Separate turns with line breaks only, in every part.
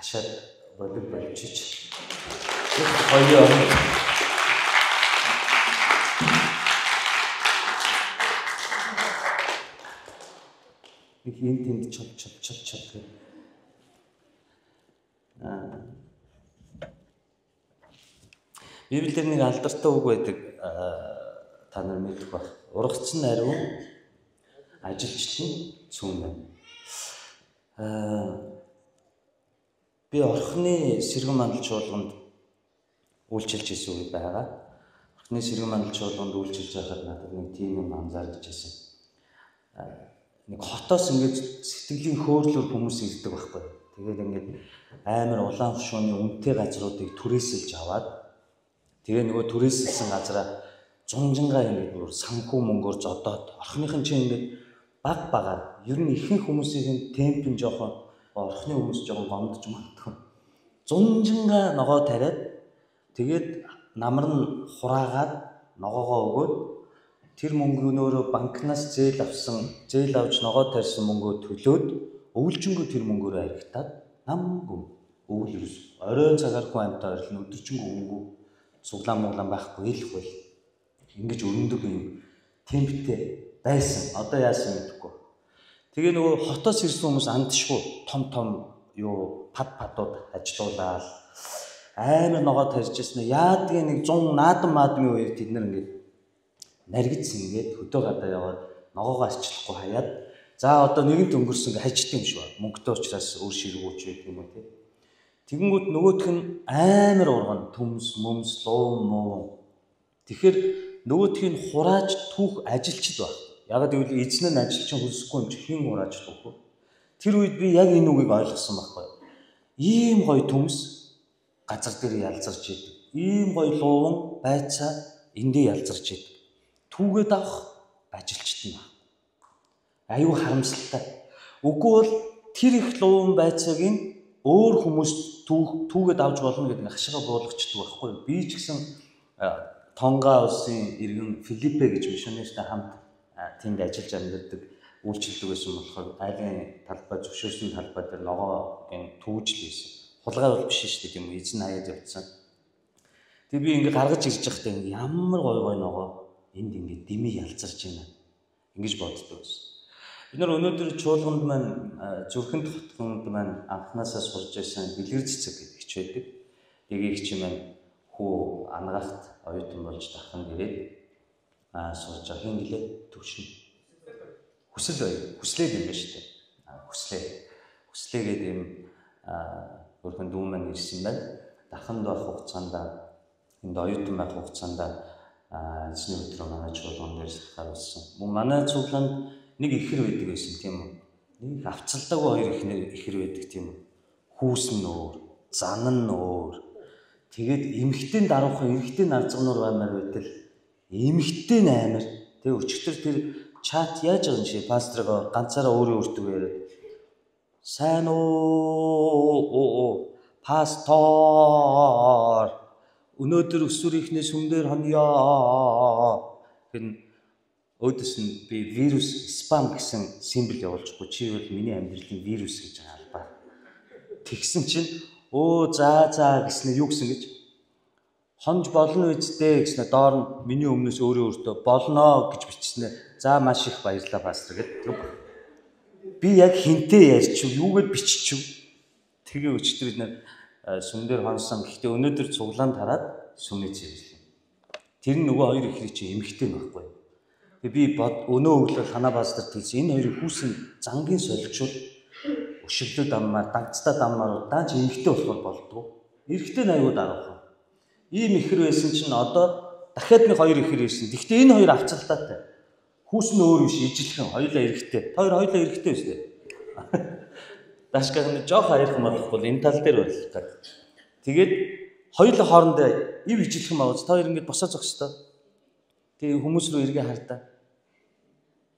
хашаад болиг болчиж хоёроо нэг энэ тэнд чол чол чол чол гэх аа. Библиэр нэг алдартай үг байдаг. Та нар мэдэх баг. Ургач нь ариун ажилчт нь цөм байна. Аа би орхны сэргэн мандал чуулганд үйлчилж исэн үе байгаа. Орхны сэргэн мандал чуулганд үйлчилж байхад надад нэг тийм юм анзаарч ирсэн. Нэг хотоос ингээд сэтгэлийн хөөрлөөр хүмүүс ирдэг байхгүй. Тэгээд ингээд амар улаан хушууны үнэтэй газруудыг түрээсэлж аваад Тэгээ нөгөө түрээсэлсэн газараа зунжингаа ингээд бүр санхүү мөнгөөр зодоод орхиныхын чинь ингээд баг багаар ер нь ихэнх хүмүүсийн темп нь жоохон орхины хүмүүс жоохон гомдож магадгүй. Зунжингаа ногоо тариад тэгээд намар нь хураагаад ногоогоо өгөөд тэр мөнгөнөөрөө банкнаас зээл авсан зээл авч ногоо тарьсан мөнгөө төлөөд өвлжөнгөө тэр мөнгөөрөө аригтаад намгүй өвөл ерөөс оройн цагаар хүн амтаа орлон өдөржингөө өнгөө суглаан муглаан байхгүй л хөл ингэж өрнөдөг юм темптэй байсан. Одоо яасан мэдэхгүй. Тэгээ нөгөө хотоос ирсэн хүмүүс андшгүй том том юу пад падууд ажилуулаад амар ногоо тарьжсэн. Яадгийн нэг 100 наадам маадмын үеэр тэд нар ингээд наригдсан ингээд хөдөө гадаа яваад ногоогоо арчлахгүй хаяад за одоо нэгэнт өнгөрсөн гэж хажид юм шүү. Мөнгөтэй учраас өөр ширгүүч байх юм уу тийм Тэгэнгүүт нөгөөх нь амар урган төмс, мөмс, луу муу. Тэгэхээр нөгөөх нь хурааж түүх ажилчд баг. Ягаад гэвэл эзэн нь ажилчин хөлсөхгүй юм чи хэн хурааж түүх вэ? Тэр үед би яг энэ үгийг ойлгосон байхгүй. Ийм гоё төмс газар дээр ялзарч идэг. Ийм гоё луун байцаа эндээ ялзарч идэг. Түүгээд авах ажилчт нь баг. Аюу харамсалтай. Үгүй бол тэр их луун байцааг нь өөр хүмүүс түүх түүгээд авч болно гэдэг нь хашигаа буулгачдаг байхгүй? Би ч гэсэн Тонга улсын иргэн Филиппе гэж мишонертэй хамт тэнд ажиллаж амьдардаг үйлчлдэг байсан болохоор айлын талбай зөвшөөрсөн талбай дээр ногоогийн түүжл байсан. Хулгай бол биш шүү дээ тийм үү? Эзэн хаяад явцсан. Тэгээ би ингээ гаргаж ирж байхдаа ямар гой гой ногоо энд ингээ дими ялцарч байна. Ингэж боддог байсан. Бид нар өнөөдөр чуулганд маань зүрхэнд хотгонд маань анханасаа сурж байсан бэлгэр цэцэг гэдэг. Тэгээ их чи маань хүү ангахт оюутан болж дахин ирээд аа сурж байгаа хин гэлээ төвшин. Хүсэл бай. Хүслээд юм ба шүү дээ. Хүслээ. Хүслээгээд юм аа өөрхөн дүү маань ирсэн байна. Дахинд байх хугацаанд энд оюутан байх хугацаанд аа эзний өдрөө манай чуулган дээр харуулсан. Мөн манай цуглаанд нэг ихэр байдаг байсан тийм үү? Нэг авцалдаагүй хоёр ихнэр ихэр байдаг тийм үү? Хүүс нь өөр, зан нь өөр. Тэгээд эмхтэн даруухан эмхтэн нарцгнуур баймаар байтал эмхтэн амар. Тэгээ өчигдөр тэр чат яаж байгаа юм шиг пастрого ганцаараа өөрөө өртөг яриад сайн уу пастор өнөөдөр өсвөрийнхнээ сүмдэр хонёо гэн өөдөөс нь би вирус спам гэсэн симбол явуулчихгүй чи бол миний амьдралын вирус гэж байгаа албаа. Тэгсэн чинь өө за за гэснээр юу гэсэн гэж хонж болно үсттэй гэснээр доор нь миний өмнөөс өөрөө өөртөө болноо гэж бичснээр за маш их баярлалаа пастор гэдэг. Би яг хинтээ ярьчих юугээд биччих. Тэгээ өчтөр бид нэр сүмдэр хонсон. Гэхдээ өнөөдөр цуглаанд хараад сүмээ чирлээ. Тэр нөгөө хоёр ихрий чи эмхтэй байхгүй юу? би бод өнөө өглөө ханаа пастор тийс энэ хоёрыг хүүсэн зангийн солилцуул өшөглөө даммаар дагцтай даммаар дааж эмхтэй болохоор болдгоо. Эрэхтэй аюул дарах. Ийм ихэр байсан чинь одоо дахиад нэг хоёр ихэр ирсэн. Гэхдээ энэ хоёр авцалтаатай. Хүүс нь өөр биш ижилхэн хоёулаа эрэхтэй. Хоёр хоёулаа эрэхтэй өстэй. Дашгаг нь жоох хаярхан болохгүй энэ тал дээр гэдэг. Тэгээд хоёулаа хоорондоо ив ижилхэн мавц та хоёр ингэж босоо зогсдоо. Тэгээ хүмүүс рүү эргээ хардаа.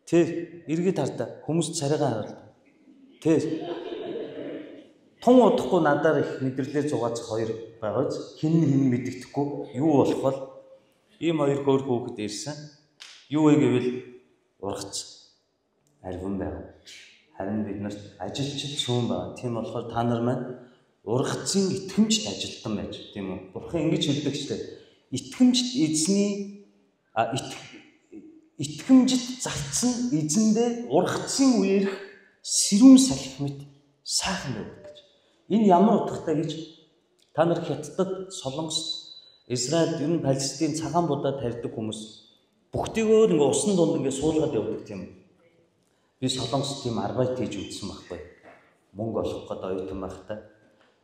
Тэ эргээд хардаа хүмүүс царайгаа харуулдаг. Тэ тун удахгүй надаар их мэдрэлээр зугаацах хоёр байгааз хин хин мэддэхгүй юу болох бол ийм хоёр хөөр хөөхд ирсэн. Юу вэ гэвэл ургац арвин байга. Харин бид нарт ажилчид шүүн байна. Тийм болохоор та нар маань ургацын итгэмжт ажилтан байж тийм үү? Бурхан ингэж хэлдэг ч тийм итгэмжт эзний итгэмжт зарцсан эзэндээ ургацын үеэрх сэрүүн салхи мэт сайхан гэж. Энэ ямар утгатай гэж та нар хятадд солонгос Израиль ер нь Палестин цагаан будаа тарьдаг хүмүүс бүгдийгөө ингээ усан дунд ингээ суулгаад явдаг тийм. Би солонгос тийм арбайт хийж үзсэн байхгүй. Мөнгө олох гээд оюутан байхдаа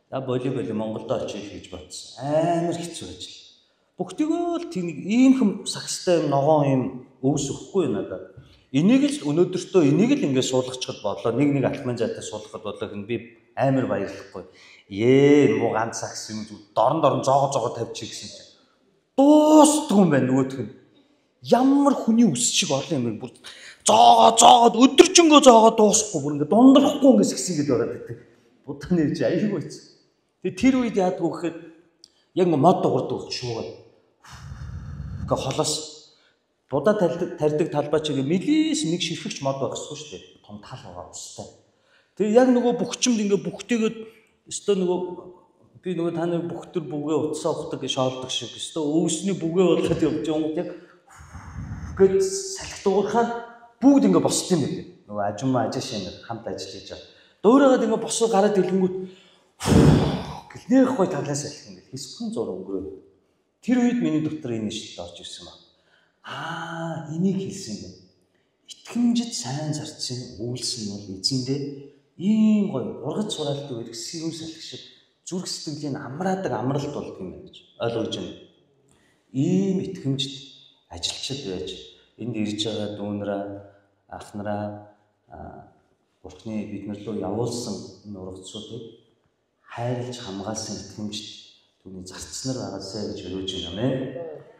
За волейбол Монголд очиж гэж бодсон. Амар хэцүү ажил. Бүгдийгөө л тийм ийм хэм сагстай ногоон юм өвс өгөхгүй надад. Энийг л өнөөдөртөө энийг л ингээд суулгачихад бодлоо. Нэг нэг альман зайтай суулгахад бодлоо гэн би амар баярлахгүй. Ээ муу ганц сагс юм дорн дорн жоого жоого тавьчих гэсэн чинь. Дуустгүй юм байна нөгөөх нь. Ямар хүний үс шиг олон юм бүр жоого жоогод өдөржингөө жоогоо дуусахгүй бүр ингээд дундрахгүй ингээд сгсийгээд байгаад байдаг. Буданы чи аягүй байц. Тэгээ тэр үед яадгүй гэхэд яг мод дуурдаг шуугаад. Гэ холоос будаа тарьдаг талбай чигээ мэлис нэг ширхэгч мод байх гэсэн шүү дээ. Том тал байгаа өстэй. Тэгээ яг нөгөө бүхчмд ингээ бүхтэйгээд өстой нөгөө би нөгөө таны бүхтэр бүгэ утсаа ухдаг гэж шоолдог шиг өстой өвсний бүгэ болоод явж байгаа юм яг гээд салхи дуурахаар бүгд ингээ босд юм байна. Нөгөө ажимаа ажишин хамт ажиллаж байгаа. Дуурайгаад ингээ босоо гараад дэлгэнгүүт гэлнэх гой талаас алих ингээл хэсгэн зур өнгөрөө. Тэр үед миний дотор энэ шилт орж ирсэн ба. Аа, энийг хэлсэн юм. Итгэмжид сайн зарцын үйлс нь бол эзэндээ ийм гой ургац сураалт үед сэрүүн салхи шиг зүрх сэтгэлийн амраадаг амралт болдог юм байна гэж ойлгож байна. Ийм итгэмжид ажилчид байж энд ирж байгаа дүүнраа ахнараа Бурхны биднэр рүү явуулсан энэ ургацуудыг хайрлж хамгаалсан итгэмжт түүний зарцснаар байгаасай гэж өрөөж байна мэ.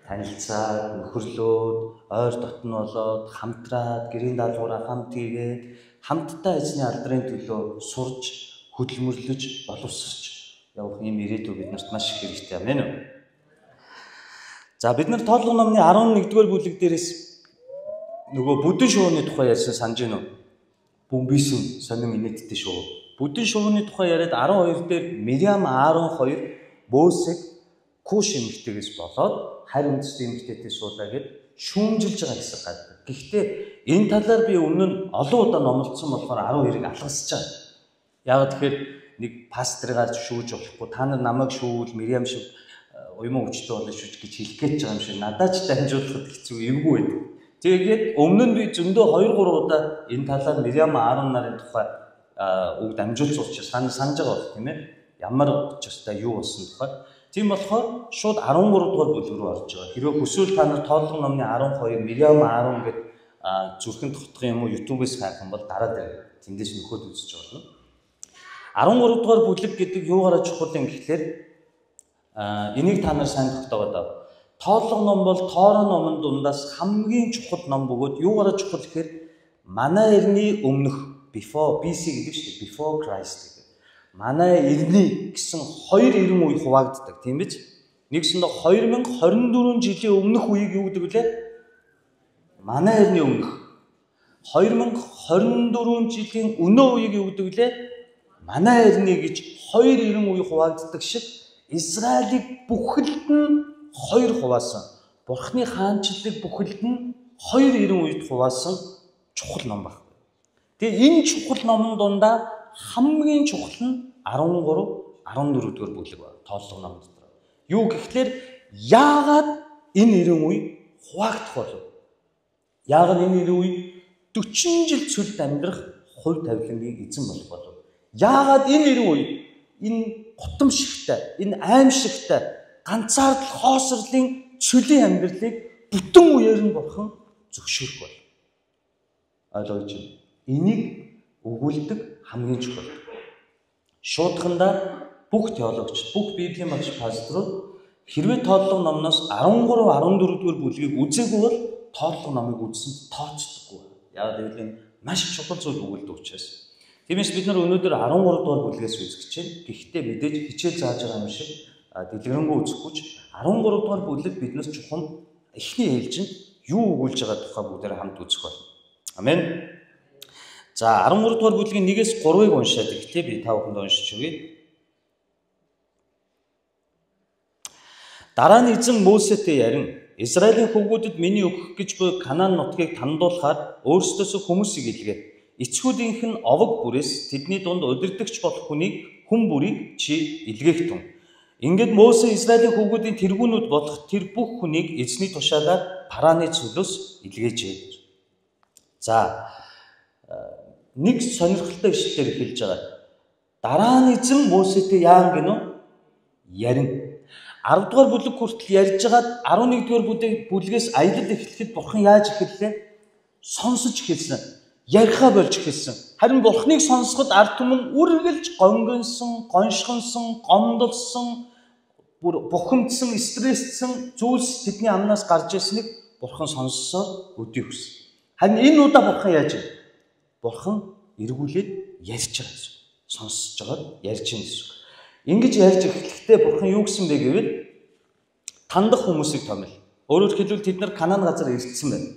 Танилцаад, нөхөрлөөд, ойр дотн болоод, хамтраад, гэрийн даалгавраа хамт хийгээд, хамтдаа эзний алдрын төлөө сурж, хөдөлмөрлөж, боловсрч явах юм ирээдүй биднэрт маш их хэрэгтэй амин үү. За бид нар тоолго номны 11-р бүлэг дээрээс нөгөө бүдэн шууны тухай ярьсан санаж гинөө. Бөмбисэн сонин инээдтэй шүү Бүдэн шувууны тухай яриад 12 дээр Мириам Аарон хоёр Мөсег Куш эмэгтэйгээс болоод харь үндэсний эмэгтэйтэй суулаа гэд шүүмжилж байгаа гэсэн гадаг. Гэхдээ энэ талаар би өмнө нь олон удаа номлоцсон болохоор 12-ыг алгасч байгаа. Яг тэгэхээр нэг пастрыгаар шүүж болохгүй та нар намайг шүүвэл Мириам шиг э, уйман өвчтөй болно шүүж гэж хэлэх гэж байгаа юм шиг надад ч дамжуулахад хэцүү эвгүй байдаг. Тэгээд өмнө нь би зөндөө 2 3 удаа энэ талаар Мириам Аарон нарын тухай үг дамжуулж учраас санаж байгаа бол тийм ээ. Ямар учиртай юу болсон тухай. Тийм болохоор шууд 13 дугаар бүлэг рүү орж байгаа. Хэрвээ хүсвэл та нар тоолгон номны 12 Мириам 10 гэдэг зүрхэн тогтох юм уу YouTube-ээс хайх юм бол дараа дээр тэндээс нөхөд үзэж болно. 13 дугаар бүлэг гэдэг юугаараа чухал юм гэхлээр энийг та нар сайн тогтоогоод ав. Тоолгон ном бол Тоорон номын дундаас хамгийн чухал ном бөгөөд юугаараа чухал гэхээр манай эртний өмнөх before BC гэдэг шүү дээ. Before Christ. Манай эртний гэсэн хоёр эрен үе хуваагддаг тийм биз? Нэгсэндээ 2024 жилийн өмнөх үеийг юу гэдэг вүлээ? Манай эртний өмнөх. 2024 жилийн өнөө үеийг юу гэдэг вүлээ? Манай эртний гэж хоёр эрен үе хуваагддаг шиг Израилийг бүхэлд нь хоёр хуваасан. Бурхны хаанчлалыг бүхэлд нь хоёр эрен үед хуваасан чухал ном баг. Тэгээ энэ чухал номон дундаа хамгийн чухал нь 13 14 дугаар бүлэг ба тооллого ном дотор. Юу гэхлээр яагаад энэ эрен үе хуваагдах болов? Яагаад энэ эрен үе 40 жил цөлд амьдрах хувь тавилангийн эзэн болох болов? Яагаад энэ эрен үе энэ гутамшигтай, энэ аимшигтай ганцаардл хоосрлын чөлийн амьдралыг бүтэн үеэр нь бурхан зөвшөөрөх бол. Ойлгож байна. Энийг өгүүлдэг хамгийн чухал. Шуудхандаа бүх теологч, бүх библийн багш пасторууд хэрвээ тооллого номноос 13 14 дугаар бүлгийг үзээгүй бол тооллого номыг үзсэн тооцдоггүй. Яг гэвэл маш чухал зүйл өгүүлдэг учраас. Тиймээс бид нар өнөөдөр 13 дугаар бүлгээс үзэж байна. Гэхдээ мэдээж хичээл зааж байгаа юм шиг дэлгэрэнгүй үзэхгүй ч 13 дугаар бүлэг биднээс чухал эхний ээлжинд юу өгүүлж байгаа тухай бүгдээр хамт үзэх болно. Амен. За 13 дугаар бүлгийн 1-ээс 3-ыг уншаад ихтэй би та бүхэнд уншиж өгье. Дараа нь эзэн Мөсетэй ярин Израилийн хүмүүдэд миний өгөх гэж буй Канаан нутгийг тандуулахаар өөрсдөөсөө хүмүүсийг илгээв. Эцгүүдийнх нь овог бүрээс тэдний дунд удирдахч болох хүнийг хүн бүрийг чи илгээхтэн. Ингээд Мөсе Израилийн хүмүүдийн тэргүүнүүд болох тэр бүх хүнийг эзний тушаалаар Параны цөлөөс илгээжээ. За нэг сонирхолтой ишлэлээр хэлж байгаа. Дараа нь эзэн Мосетэй яан гинөө ярин 10 дугаар бүлэг хүртэл ярьж хагаад 11 дугаар бүлгээс аялал эхлэхэд бурхан яаж эхэллээ? Сонсож эхэлсэн. Яриха болж эхэлсэн. Харин бурханыг сонсоход ард түмэн үргэлж гонгонсон, гоншгонсон, гомдолсон, бүр бухимдсан, стресссэн зүйлс тэдний амнаас гарч ирснийг бурхан сонссоор өдий хүс. Харин энэ удаа бурхан яаж вэ? Бурхан эргүүлээд ярьж байгаа гэсэн. Сонсож байгаа ярьж байгаа гэсэн. Ингэж ярьж эхлэхдээ бурхан юу гэсэн бэ гэвэл тандах хүмүүсийг томил. Өөрөөр хэлбэл тэд нар Канаан газар ирсэн байна.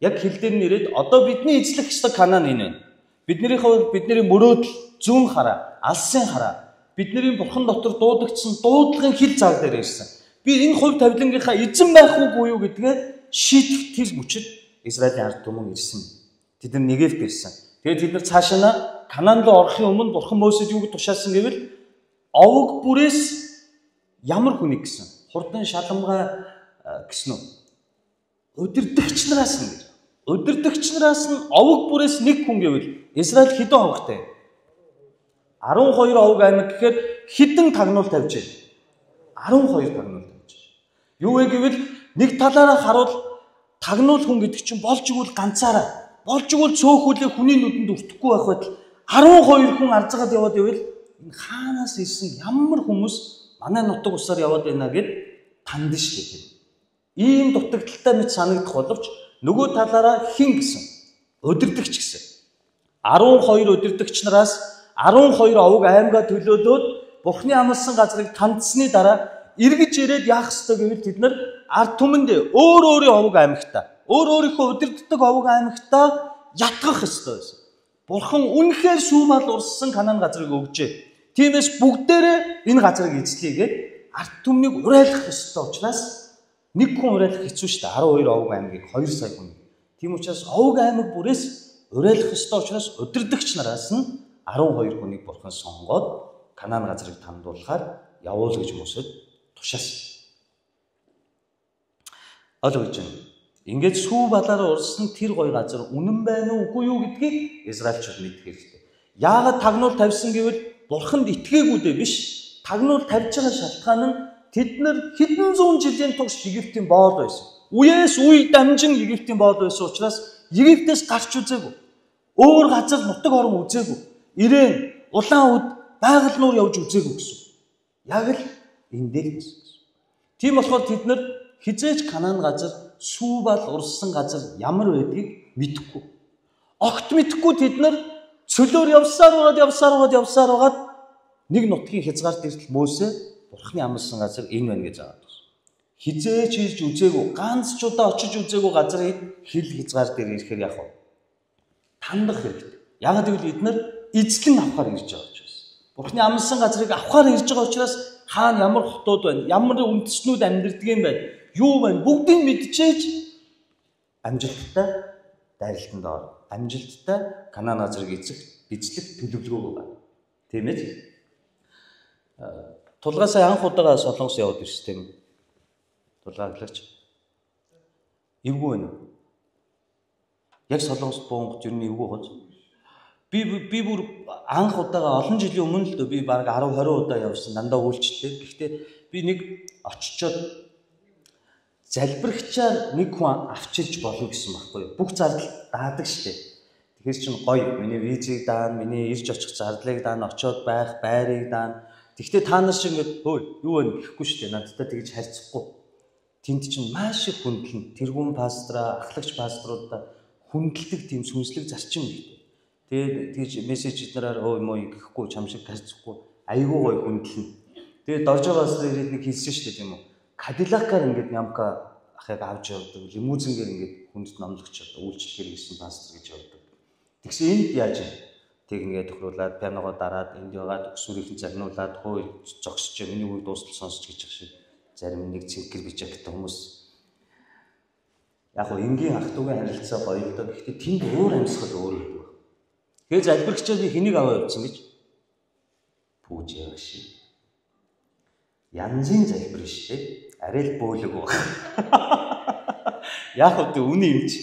Яг хил дээр нэрээд одоо бидний эзлэх ёстой Канаан энэ байна. Бидний хувьд бидний мөрөөдөл зүүн хараа, алсын хараа. Бидний бурхан дотор дуудагдсан дуудлагын хил зав дээр ирсэн. Би энэ хувь тавилангийнхаа эзэн байх уугүй юу гэдгээ шийдэх тэр мөчөд Израилийн ард түмэн ирсэн. Тэд нар нэгэвт ирсэн. Тэгээд тэд нар цаашаа Канаанд руу орохын өмнө бурхан Мосед юуг тушаасан гэвэл овог бүрээс ямар хүнийг гэсэн хурдан шаламгай гэсэн үү? Удирдахч нараас нь удирдахч нараас нь овог бүрээс нэг хүн гэвэл Израиль хэдэн овогтой 12 овог аймаг гэхээр хэдэн тагнуул тавьж байна 12 тагнуул тавьж байна юу вэ гэвэл нэг талаараа харуул тагнуул хүн гэдэг чинь болж игэл ганцаараа болж игэл цөөхүүлээ хүний нүдэнд өртөхгүй байх байтал 12 хүн арж загаад яваад ивэл энэ хаанаас ирсэн ямар хүмүүс манай нутаг усаар яваад байна гэд танд шүү дээ. Ийм дутагдaltaй мэт санагдах боловч нөгөө талаараа хин гэсэн удирдахч гэсэн. 12 удирдахч нараас 12 овог аймгаа төлөөлөөд Бурхны амлсан газрыг тандсны дараа эргэж ирээд яах ёстой гэвэл тэд нар ард түмэндээ өөр өөрийн овог аймагтаа өөр өөрийнхөө удирддаг овог аймагтаа ятгах ёстой байсан. Бурхан үнэхээр шүүмал урссан Канаан газрыг өгжээ. Тиймээс бүгдээрээ энэ газрыг эзлэегээд ард түмнийг урайлах ёстой учраас нэг хүн урайлах хэцүү шүү дээ. 12 овг аймгийг 2 сая хүн. Тийм учраас овг аймаг бүрээс урайлах ёстой учраас удирдахч нараас нь 12 хүнийг бурхан сонгоод Канаан газрыг тандуулахаар явуул гэж Мосед тушаасан. Ойлгож байна. Ингээд сүү балаараа урсан тэр гой газар үнэн байна уу үгүй юу гэдгийг Израильчууд мэдэх хэрэгтэй. Яагаад тагнуул тавьсан гэвэл бурханд итгээгүй дээ биш. Тагнуул тавьж байгаа шалтгаан нь тэд нар хэдэн зуун жилийн турш Египтийн боол байсан. Үеэс үе дамжин Египтийн боол байсан учраас Египтээс гарч үзээгүй. Өөр газар нутаг орон үзээгүй. Ирээн улаан үд байгаль нуур явж үзээгүй гэсэн. Яг л энэ дээр гэсэн. Тийм болохоор тэд нар хизээч Канаан газар сүүбал урссан газар ямар байдгийг мэдэхгүй. Огт мэдэхгүй тэд нар Цөлөөр явсаар байгаад явсаар байгаад явсаар байгаад нэг нутгийн хязгаарт иртэл Мөсө Бурхны амласан газар энэ байна гэж аваад байна. Хизээч хийж үзээгүй, ганц ч удаа очиж үзээгүй газрыг хил хязгаар дээр ирэхээр яах вэ? Тандах хэрэгтэй. Ягаад гэвэл эдгээр эзлэн авахар ирж байгаа учраас. Бурхны амласан газрыг авахар ирж байгаа учраас хаана ямар хотууд байна, ямар үндэснүүд амьдардаг юм байна, юу байна бүгдийг мэдчихэж амжилттай дайралтанд ор амжилттай Канаан газрыг эзэх эзлэх төлөвлөгөө байгаа. Тийм ээ. Тулгаасаа анх удаага солонгос яваад ирсэн тийм. Тулгааглагч. Эвгүй байна уу? Яг солонгос буунгт юу эвгүй гоц. Би би бүр анх удаага олон жилийн өмнө л би баг 10 20 удаа явсан дандаа үйлчлээ. Гэхдээ би нэг очичоод залбирагчаар нэг хүн авчилж болно гэсэн байхгүй юу? Бүх зардал даадаг штеп. Тэгэхээр чин гоё. Миний визийг даана, миний ирж очих зардлыг даана, очиод байх байрыг даана. Тэгвэл та нар шиг ингээд хөөе юу вэ гэхгүй штеп. Надтай тэгж харьцахгүй. Тэнд чин маш их хүндлэн тэргүүн пастраа, ахлагч паструудаа хүндэлдэг тийм сүнслэг зарчим ихтэй. Тэгээд тэгж мессеж эднэрээр өө юм уу гэхгүй чам шиг харьцахгүй. Айгуу гоё хүндлэн. Тэгээд дорж байгаа пастор ирээд нэг хэлсэн штеп тийм үү Кадиллакаар ингээд ямка ахыг авч явдаг, лимузингээр ингээд хүнд номлогч одоо үйлчлэгээр хийсэн пастор гэж явдаг. Тэгсэн энд яаж вэ? Тэг ингээд тохируулаад пианогоо дараад энд ягаад өксүрийнхэн загнуулаад хөө зогсож миний үг дуустал сонсч гэж шиг. зарим нэг цэнхэр бичээхтэй хүмүүс яг гоо энгийн ах トゥ угийн харилцаа гоё л доо гэхдээ тэнд өөр амьсгал өөр байдаг. Тэгэхээр залбирчдыг хэнийг аваа явуулсан гэж пүүжээ баши. Янзын залбир шүү дээ. Арай л бөөлөг баг. Яг үү үний юм чи.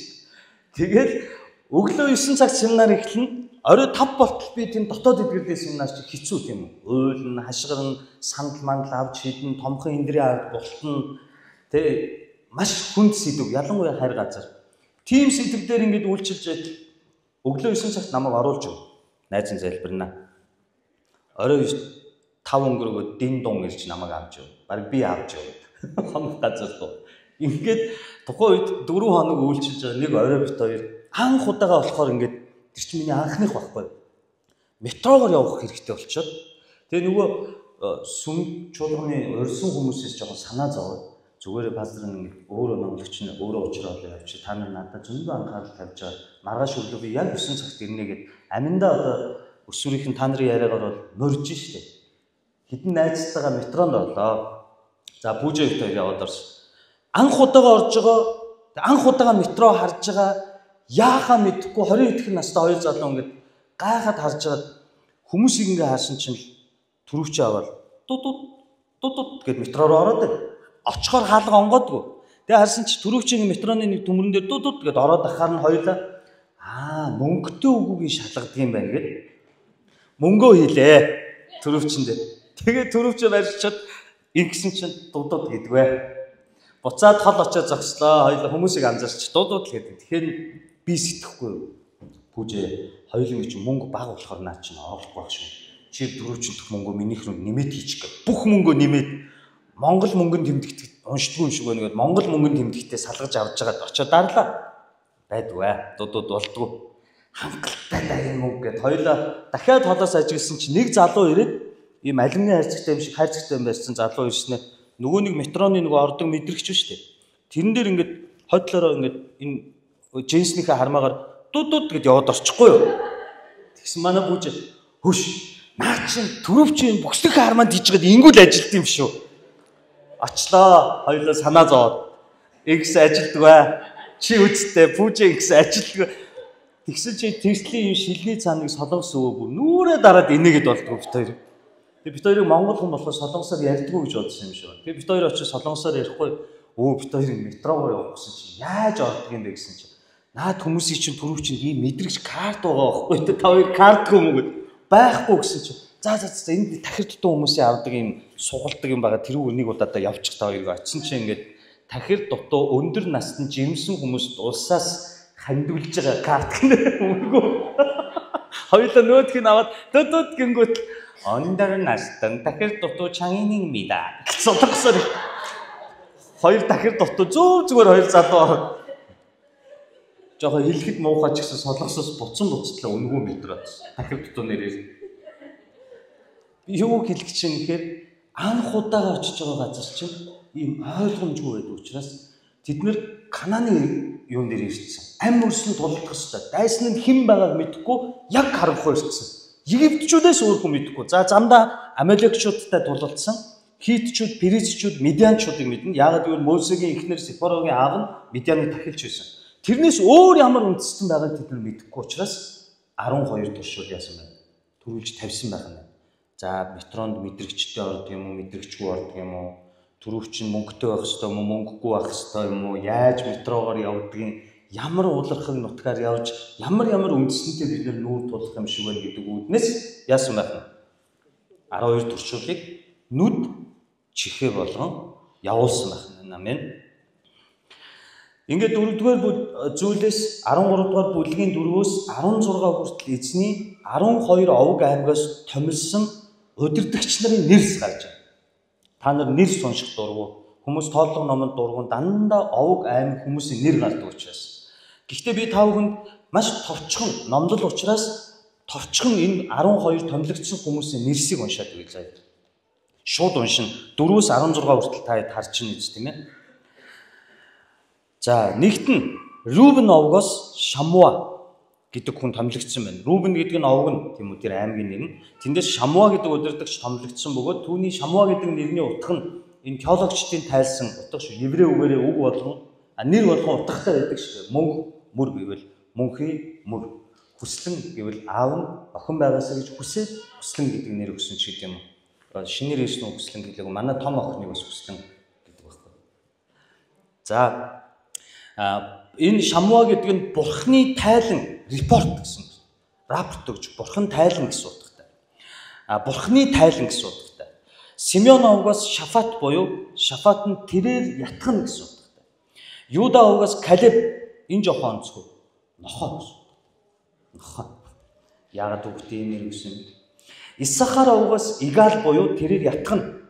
Тэгэл өглөө 9 цаг семинар эхэлнэ. Орой 5 болтол би тийм дотоод эдгэрлийн семинар чи хэцүү тийм үү? Уйл нь, хашгир нь, сандал мандал авч хийдэн, томхон эндрийн ард болтон тэг маш хүнд сэдв ялангуяа хайр газар. Тим сэдв дээр ингээд үйлчилж байтал өглөө 9 цагт намайг оруулж өг. Найз нь залбирна. Орой 5 өнгөрөөгөө дин дун ирж намайг авч өг. Бараг би авч өг. Хоног газар руу. Ингээд тухайн үед 4 хоног үйлчилж байгаа нэг орой бит хоёр анх удаага болохоор ингээд тэр чинь миний анхных байхгүй. Метрогоор явах хэрэгтэй болчиход. Тэгээ нөгөө э, сүм чуулганы урьсан хүмүүсээс жоохон санаа зовоод зүгээр пастор нэг өөрөө номлогч нь өөрөө уучраад явчих. Та нар надад зөндөө анхаарал тавьж байгаа. Маргааш өглөө би яг 9 цагт ирнэ гэд аминдаа одоо өсвөрийнх нь та нарын яриагаар бол морж штэ. Хитэн найзтайгаа метронд орлоо. За пүүжээ хоёр яваад орсон. Анх удаага орж байгаа анх удаага метро харж байгаа яахаа мэдэхгүй 20 идэх настай хоёр залуу ингээд гайхаад харж байгаа хүмүүсийг ингээ хаасан чинь төрөвч аваад дудууд дудууд гэд метро руу ороод байна очихоор хаалга онгоодгүй. Тэгээ харсан чи түрүүчийн метроны нэг төмөрөн дээр дууд дууд гэд ороод ахаар нь хоёлаа аа мөнгөтэй үгүйг шалгадаг юм байна гэд мөнгөө хийлээ түрүүчин дээр. Тэгээ түрүүчээ барьчаад ингэсэн чинь дудууд гэдгвэ. Буцаад хол очоод зогслоо. Хоёул хүмүүсийг анзаарч дуудууд л гэдэг. Тэгэхээр би сэтгэхгүй пүүжээ хоёулын гэж мөнгө баг болохоор наа чинь оруулах байх шүү. Чи дөрөвчөнд мөнгө минийх рүү нэмээд хийчих гэ. Бүх мөнгөө нэмээд Монгол мөнгөнд тэмдэгт уншдгүй юм шиг байна гэдэг Монгол мөнгөнд тэмдэгтээ салгаж авч байгаад очиод дарлаа. Байдгүй. Дудууд болдгоо. Хангалттай дайны мөнгө гэд хоёлаа дахиад холоос ажигласан чи нэг залуу ирээд ийм алимны хайрцагтай юм шиг хайрцагтай юм байсан залуу ирснэ. Нөгөө нэг метроны нөгөө ордог мэдрэгч шүү дээ. Тэрэн дээр ингээд хотлороо ингээд энэ джинснийхээ хармаагаар дудууд гэд яваад орчихгүй юу. Тэгсэн манай бүж хөш наа чин төрөвчийн бүхсдэх хармаанд байгаад ингүүл ажилт юм шүү очлоо. Хоёулаа санаа зовоод X ажилдаг бай. Чи үсттэй пүүжээ X ажилдаг. Тэгсэн чи тэрслийн юм шилний цааныг солонгос өвөө бүр нүрээ дараад инегэд болдгоо бит хоёр. Тэгээ бит хоёрыг монгол хүн болохоор солонгосоор ярьдгүй гэж бодсон юм шиг байна. Тэгээ бит хоёр очиж солонгосоор ярихгүй өө бит хоёр метрогоор явах гэсэн чи яаж ордог юм бэ гэсэн чи. Наад хүмүүсийн чинь түрүү чинь ийм мэдрэгч карт байгаа байхгүй тэ та хоёр юм уу байхгүй гэсэн чи За за за энд тахир дутуу хүмүүсийн авдаг юм сугалдаг юм байгаа тэрүүг нэг удаадаа явчих та хоёрыг очсон чи ингээд тахир дутуу өндөр насны жимсэн хүмүүс улсаас хандуулж байгаа карт гэнэ. Хоёулаа нөөдгийг аваад дудууд гингүүт 언더나스던 дахир дутуу чангин입니다. Солонгосоор хоёр дахир дутуу. Зөв зүгээр хоёр залуу. Ороод жоохон хэлэхэд муухай ч гэсэн солонгосоос буцсан буцтлаа өнгөө мэдрээд дахир дутуу нэрээр. Юу хэлэх чинь гэхээр анх удаага очиж байгаа газар чинь ийм ойлгомжгүй байдаг учраас тэд нэр Кананы юун дээр ирсэн. Ам өрсөнд тулдах хэвээр дайсан нь хэн байгааг мэдэхгүй яг харахгүй ирсэн Египтчүүдээс өөр хүн мэдэхгүй. За замдаа Амалекчуудтай тулалдсан. Хитчүүд, Перизчүүд, Медианчуудыг мэднэ. Яагаад гэвэл Мосегийн эхнэр Сепорогийн аав нь Медианыг тахилж байсан. Тэрнээс өөр ямар үндэстэн байгааг тэд нар мэдэхгүй учраас 12 туршуул яасан байна. Төрүүлж тавьсан байна. За метронд мэдрэгчтэй ордог юм уу, мэдрэгчгүй ордог юм уу? Төрөвч нь мөнгөтэй байх хэрэгтэй юм уу, мөнгөгүй байх хэрэгтэй юм уу? Яаж метрогоор явдгийг ямар уулархаг нутгаар явж ямар ямар үндэснэнтэй бид нэр нүүр тулах юм шиг байна гэдэг үүднээс яасан байх нь 12 туршуулыг нүд чихээ болгон явуулсан байх нь амин. Ингээд дөрөвдүгээр зүйлээс 13 дугаар бүлгийн 4-өөс 16 хүртэл эзний 12 овг аймгаас томилсон удирдахч нарын нэрс гарч байна. Та нар нэр сонсох дургу хүмүүс тооллого номонд дургуун дандаа овг аймаг хүмүүсийн нэр гардаг учраас. Гэхдээ би та бүхэнд маш товчхон номдол учраас товчхон энэ 12 томилогдсон хүмүүсийн нэрсийг уншаад заяа. Шууд уншин 4-өөс 16 хүртэл та харж чинь үз тийм ээ. За нэгт нь Рубен овгоос Шамуа гэдэг хүн томилогдсон байна. Рубен гэдэг нь овг нь тийм үү тэр аймгийн нэр нь. Тэндээс Шамуа гэдэг удирдагч томилогдсон бөгөөд түүний Шамуа гэдэг нэрний утга нь энэ теологчдын тайлсан утга шүү. Еврей үгээрээ үг болгон нэр болгон утгатай байдаг шүү. Мөнх мөр гэвэл мөнхийн мөр. Хүслэн гэвэл аав нь охин байгаасаа гэж хүсээд хүслэн гэдэг нэр өгсөн ч гэдэг юм. Шинээр ирсэн хүслэн гэдэг нь манай том охиныг бас хүслэн гэдэг байхгүй. За энэ шамуа гэдэг нь бурхны тайлан репорт гэсэн. Рапорт өгч бурхан тайлан гэсэн утгатай. А бурхны тайлан гэсэн утгатай. Симеон овгоос шафат буюу шафат нь тэрээр ятгах гэсэн утгатай. Юда овгоос Калеб энэ жохон онцгой нохоо нохоо. Яагаад үгтэй юм гэсэн. Исахар овгоос Игал буюу тэрээр ятгах.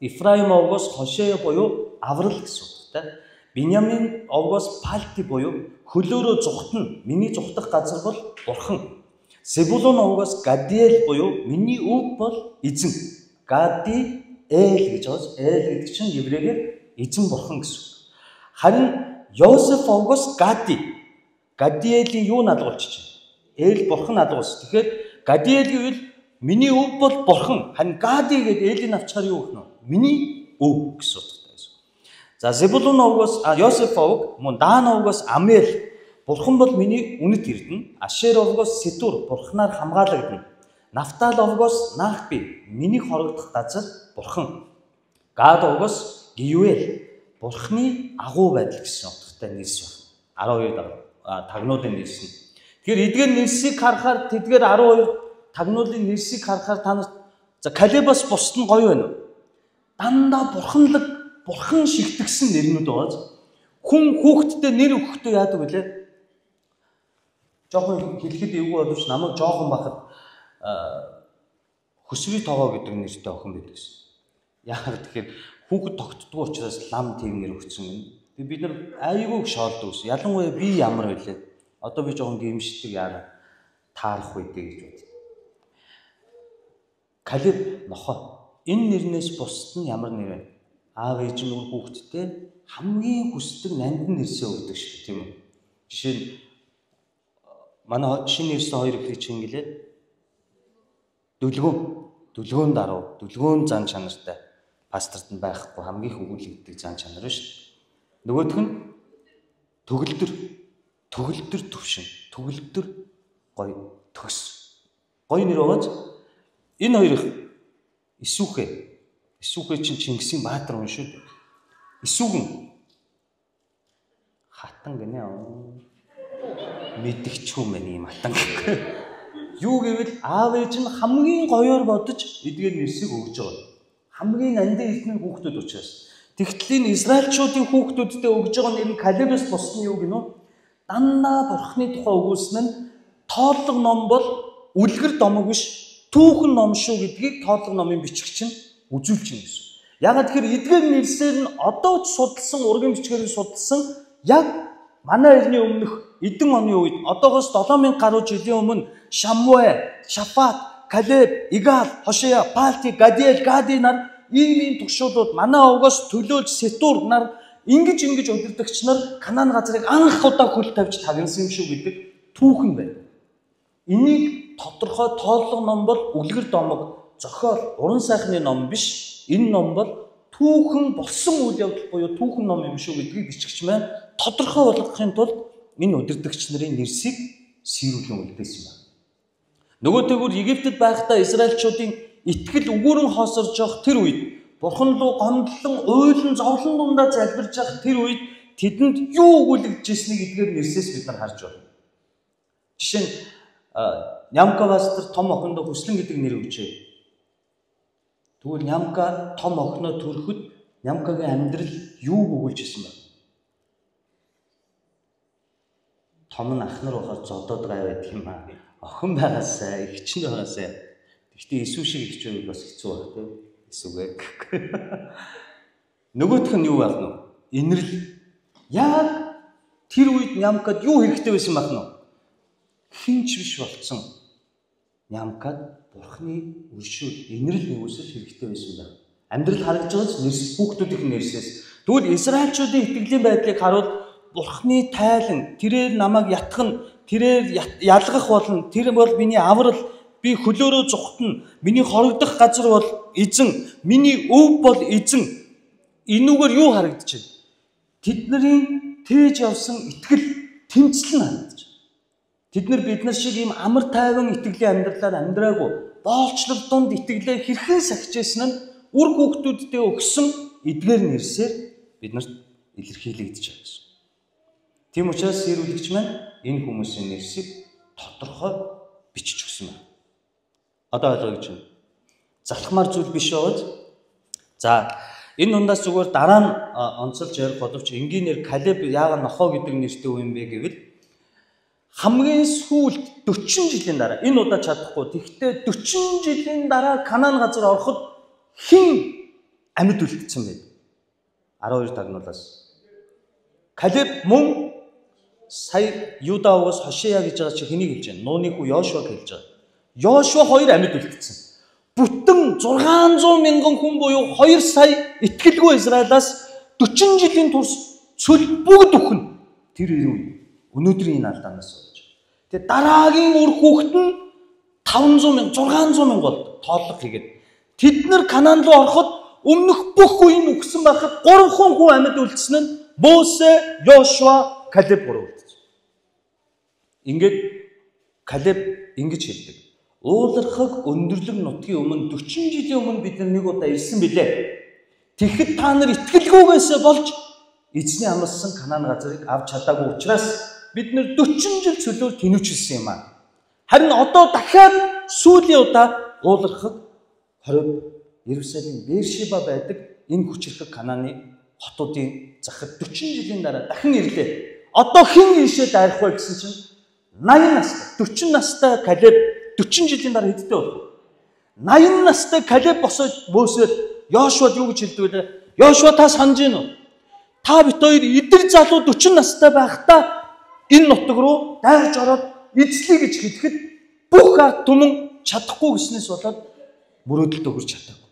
Ифраим овгоос Хошея буюу аврал гэсэн утгатай. Биньямин овгоос Палти буюу хөлөөрөө зүхтэн миний зүхтах газар бол бурхан. Себулун овгоос Гадиэл буюу миний өв бол эзэн. Гади Ээл гэж байгаас Ээл гэдэг чинь еврейгээр эзэн бурхан гэсэн. Харин Йосеф овгоос Гади. Гадиэлийн юу надлуулчих чинь? Ээл бурхан надлуулсан. Тэгэхээр Гадиэл гэвэл миний өв бол бурхан. Харин Гади гэдэг Eelийн авчаар юу гэх нь? Миний өв гэсэн утгатай байсан. За Зебулун овгоос Йосеф овг мөн Даан овгоос Амел бурхан бол миний үнэт эрдэнэ. Ашер овгоос Ситур бурханаар хамгаалагдана. Нафтал овгоос Нахби миний хорогдох газар бурхан. Гад овгоос Гиюэл бурхны агуу байдал гэсэн утгатай нэрс байна. 12 тагнуулын нэрс нь. Тэгэхээр эдгээр нэрсийг харахаар тэдгээр 12 тагнуулын нэрсийг харахаар та нарт за Калебас бусд нь гоё байна уу? Дандаа бурханлаг бурхан шигтгсэн нэрнүүд байгаа. Хүн хүүхдтэй нэр өгөхдөө яадаг вүлээ? Жохон хэлэхэд эвгүй боловч намайг жоохон бахад хөсвий тоогоо гэдэг нэртэй охин байдагсан. Яагаад тэгэхээр хүүхэд тогтдгоо учраас лам тийм нэр өгсөн юм. Тэгээ бид нар айгүй шоолдог ус. Ялангуяа би ямар байлээ? Одоо би жоохон гимшдэг яараа таарах үедээ гэж бод. Калиб нохоо. Энэ нэрнээс бусд нь ямар нэр вэ? Аав ээж нь хүүхэдтэй хамгийн хүсдэг нандин нэрсээ өгдөг шүү тийм үү? Жишээ нь манай шинэ нэрсэн хоёр ихийг чинь гэлээ. Дүлгөөн, дүлгөөн даруу, дүлгөөн зан чанартай пасторт нь байхгүй хамгийн их өгүүлэгддэг зан чанар шүү дээ. Нөгөөх нь төгөлдөр төгөлдөр төвшин, төгөлдөр гоё төс. Гоё нэр байгааз энэ хоёр исүүхэ. Исүүхэ чинь Чингисийн баатар хүн шүү дээ. Исүүгэн хатан гинэ аа. Мэдгч хүн мэн юм хатан. Юу гэвэл аав ээж нь хамгийн гоёор бодож эдгээр нэрсийг өгж байгаа. Хамгийн андын эзний хүүхдүүд учраас. Тэгтэл энэ Израильчуудын хүүхдүүдтэй өгж байгаа нэр нь Калебс босны юу гинөө? дандаа бурхны тухай өгүүлсэн нь тооллого ном бол үлгэр домог биш түүхэн ном шүү гэдгийг тооллого номын бичгч нь үзүүлж байна гэсэн. Ягаад тэгэхээр эдгээр нэрсээр нь одоо ч судалсан ургийн бичгээр нь судалсан яг манай эртний өмнөх эдэн оны үед одоогоос 7000 гаруй жилийн өмнө Шамуэ, Шафат, Калеб, Игал, Хошея, Палти, Гадиэл, Гади нар ийм ийм тушуулууд манай овгоос төлөөлж Сетур нар Ингэж ингэж удирдагч нар Канаан газрыг анх удаа хөл тавьж тагнасан юм шүү гэдэг түүхэн байна. Энийг тодорхой тооллого ном бол үлгэр домог, зохиол, уран сайхны ном биш. Энэ ном бол түүхэн болсон үйл явдал буюу түүхэн ном юм шүү гэдгийг бичгч маань тодорхой болгохын тулд энэ удирдагч нарын нэрсийг сэрүүлэн үлдээсэн байна. Нөгөө тэгвэр Египтэд байхдаа Израильчуудын итгэл үгүүрэн хоосорж явах тэр үед Бурхан руу гомдлон, уйлан, зовлон дундаа залбирж явах тэр үед тэдэнд юу өгүүлэгдэжсэнийг эдгээр нэрсээс бид нар харж байна. Жишээ нь Нямка пастор том охиндоо хүслэн гэдэг нэр өгчээ. Тэгвэл Нямка том охиноо төрөхөд Нямкагийн амьдрал юу өгүүлжсэн бэ? Том нь ах нар байхаар зодоод гай байдаг юм аа. Охин байгаасаа, эгч нь байгаасаа. Гэхдээ Иесус шиг эгч байвал бас хэцүү байх тийм эсвэг. Нөгөөх нь юу байх нь вэ? Инрэл. Яг тэр үед нямкад юу хэрэгтэй байсан байх нь? Хинч биш болцсон. Нямкад бурхны өршөөл, инрэл нэгүсэл хэрэгтэй байсан байна. Амьдрал харагдж байгаач нэрс хүүхдүүдийн нэрсээс. Тэгвэл Израильчуудын итгэлийн байдлыг харуул бурхны тайлан тэрээр намайг ятгах нь тэрээр ялгах болно. Тэр бол миний аврал Би хөлөөрөө зүхтэн. Миний хорогдох газар бол эзэн. Миний өв бол эзэн. энүүгээр юу харагдаж байна? Тэдний тээж явсан итгэл тэмцэл нь харагдаж байна. Тэд нар бид нар шиг ийм амар тайван итгэлийн амьдралаар амьдраагүй боолчлол дунд итгэлээ хэрхэн сахижсэн нь үр хүүхдүүддээ өгсөн эдгээр нэрсээр биднэрт илэрхийлэгдэж байгаа гэсэн. Тийм учраас сэрүүлэгч маань энэ хүмүүсийн нэрсийг тодорхой бичиж өгсөн байна. Одоо ойлгоо гэж байна. Залхмаар зүйл биш байгааз. За энэ дундаас зүгээр дараа нь онцолж ярих боловч энгийнээр Калеб яагаад нохоо гэдэг нэртэй үе юм бэ гэвэл хамгийн сүүлд 40 жилийн дараа энэ удаа чадахгүй. Тэгвэл 40 жилийн дараа Канаан газар ороход хэн амьд үлдсэн бэ? 12 тагнуулаас. Калеб мөн сая Юдаогоос Хошея гэж байгаа чи хэнийг хэлж байна? Нууны хүү Йошуаг хэлж байгаа. Йошуа хоёр амьд үлдсэн. Бүтэн 600 мянган хүн буюу 2 сая итгэлгүй Израилаас 40 жилийн турш цөл бүгд өхнө. Тэр үе өнөөдрийн энэ алдаанаас болж. Тэгээ дараагийн үр хүүхэд нь 500 мянга 600 мянга бол тооллого хийгээд тэд нар Канаан руу ороход өмнөх бүх үеийн өгсөн байхад 300 хүн амьд үлдсэн нь Мосе, Йошуа, Калеб гурав үлдсэн. Ингээд Калеб ингэж хэлдэг. Уулархаг өндөрлөг нутгийн өмнө 40 жилийн өмнө бид нэг удаа ирсэн билээ. Тэгэхэд та нар итгэлгүйгээс болж эзний амласан Канаан газрыг авч чадаагүй учраас бид нэр 40 жил цөлөөр тэнүүчилсэн юм аа. Харин одоо дахиад сүүлийн удаа уулархаг 20 Иерусалим Бершиба байдаг энэ хүчрхэг Канааны хотуудын захад 40 жилийн дараа дахин ирлээ. Одоо хэн ийшээ дайрах вэ гэсэн чинь 80 настай 40 настай Калеб 40 жилийн дараа хэдтэй болох вэ? 80 настай Калеб босоод Мөсөд Йошуад юу гэж хэлдэг вэ? Йошуа та санаж гин үү? Та бит хоёр эдэр залуу 40 настай байхдаа энэ нутаг руу дайрж ороод эзлэе гэж хэлэхэд бүх ард түмэн чадахгүй гэснээс болоод мөрөөдөлд өгөрч чадаагүй.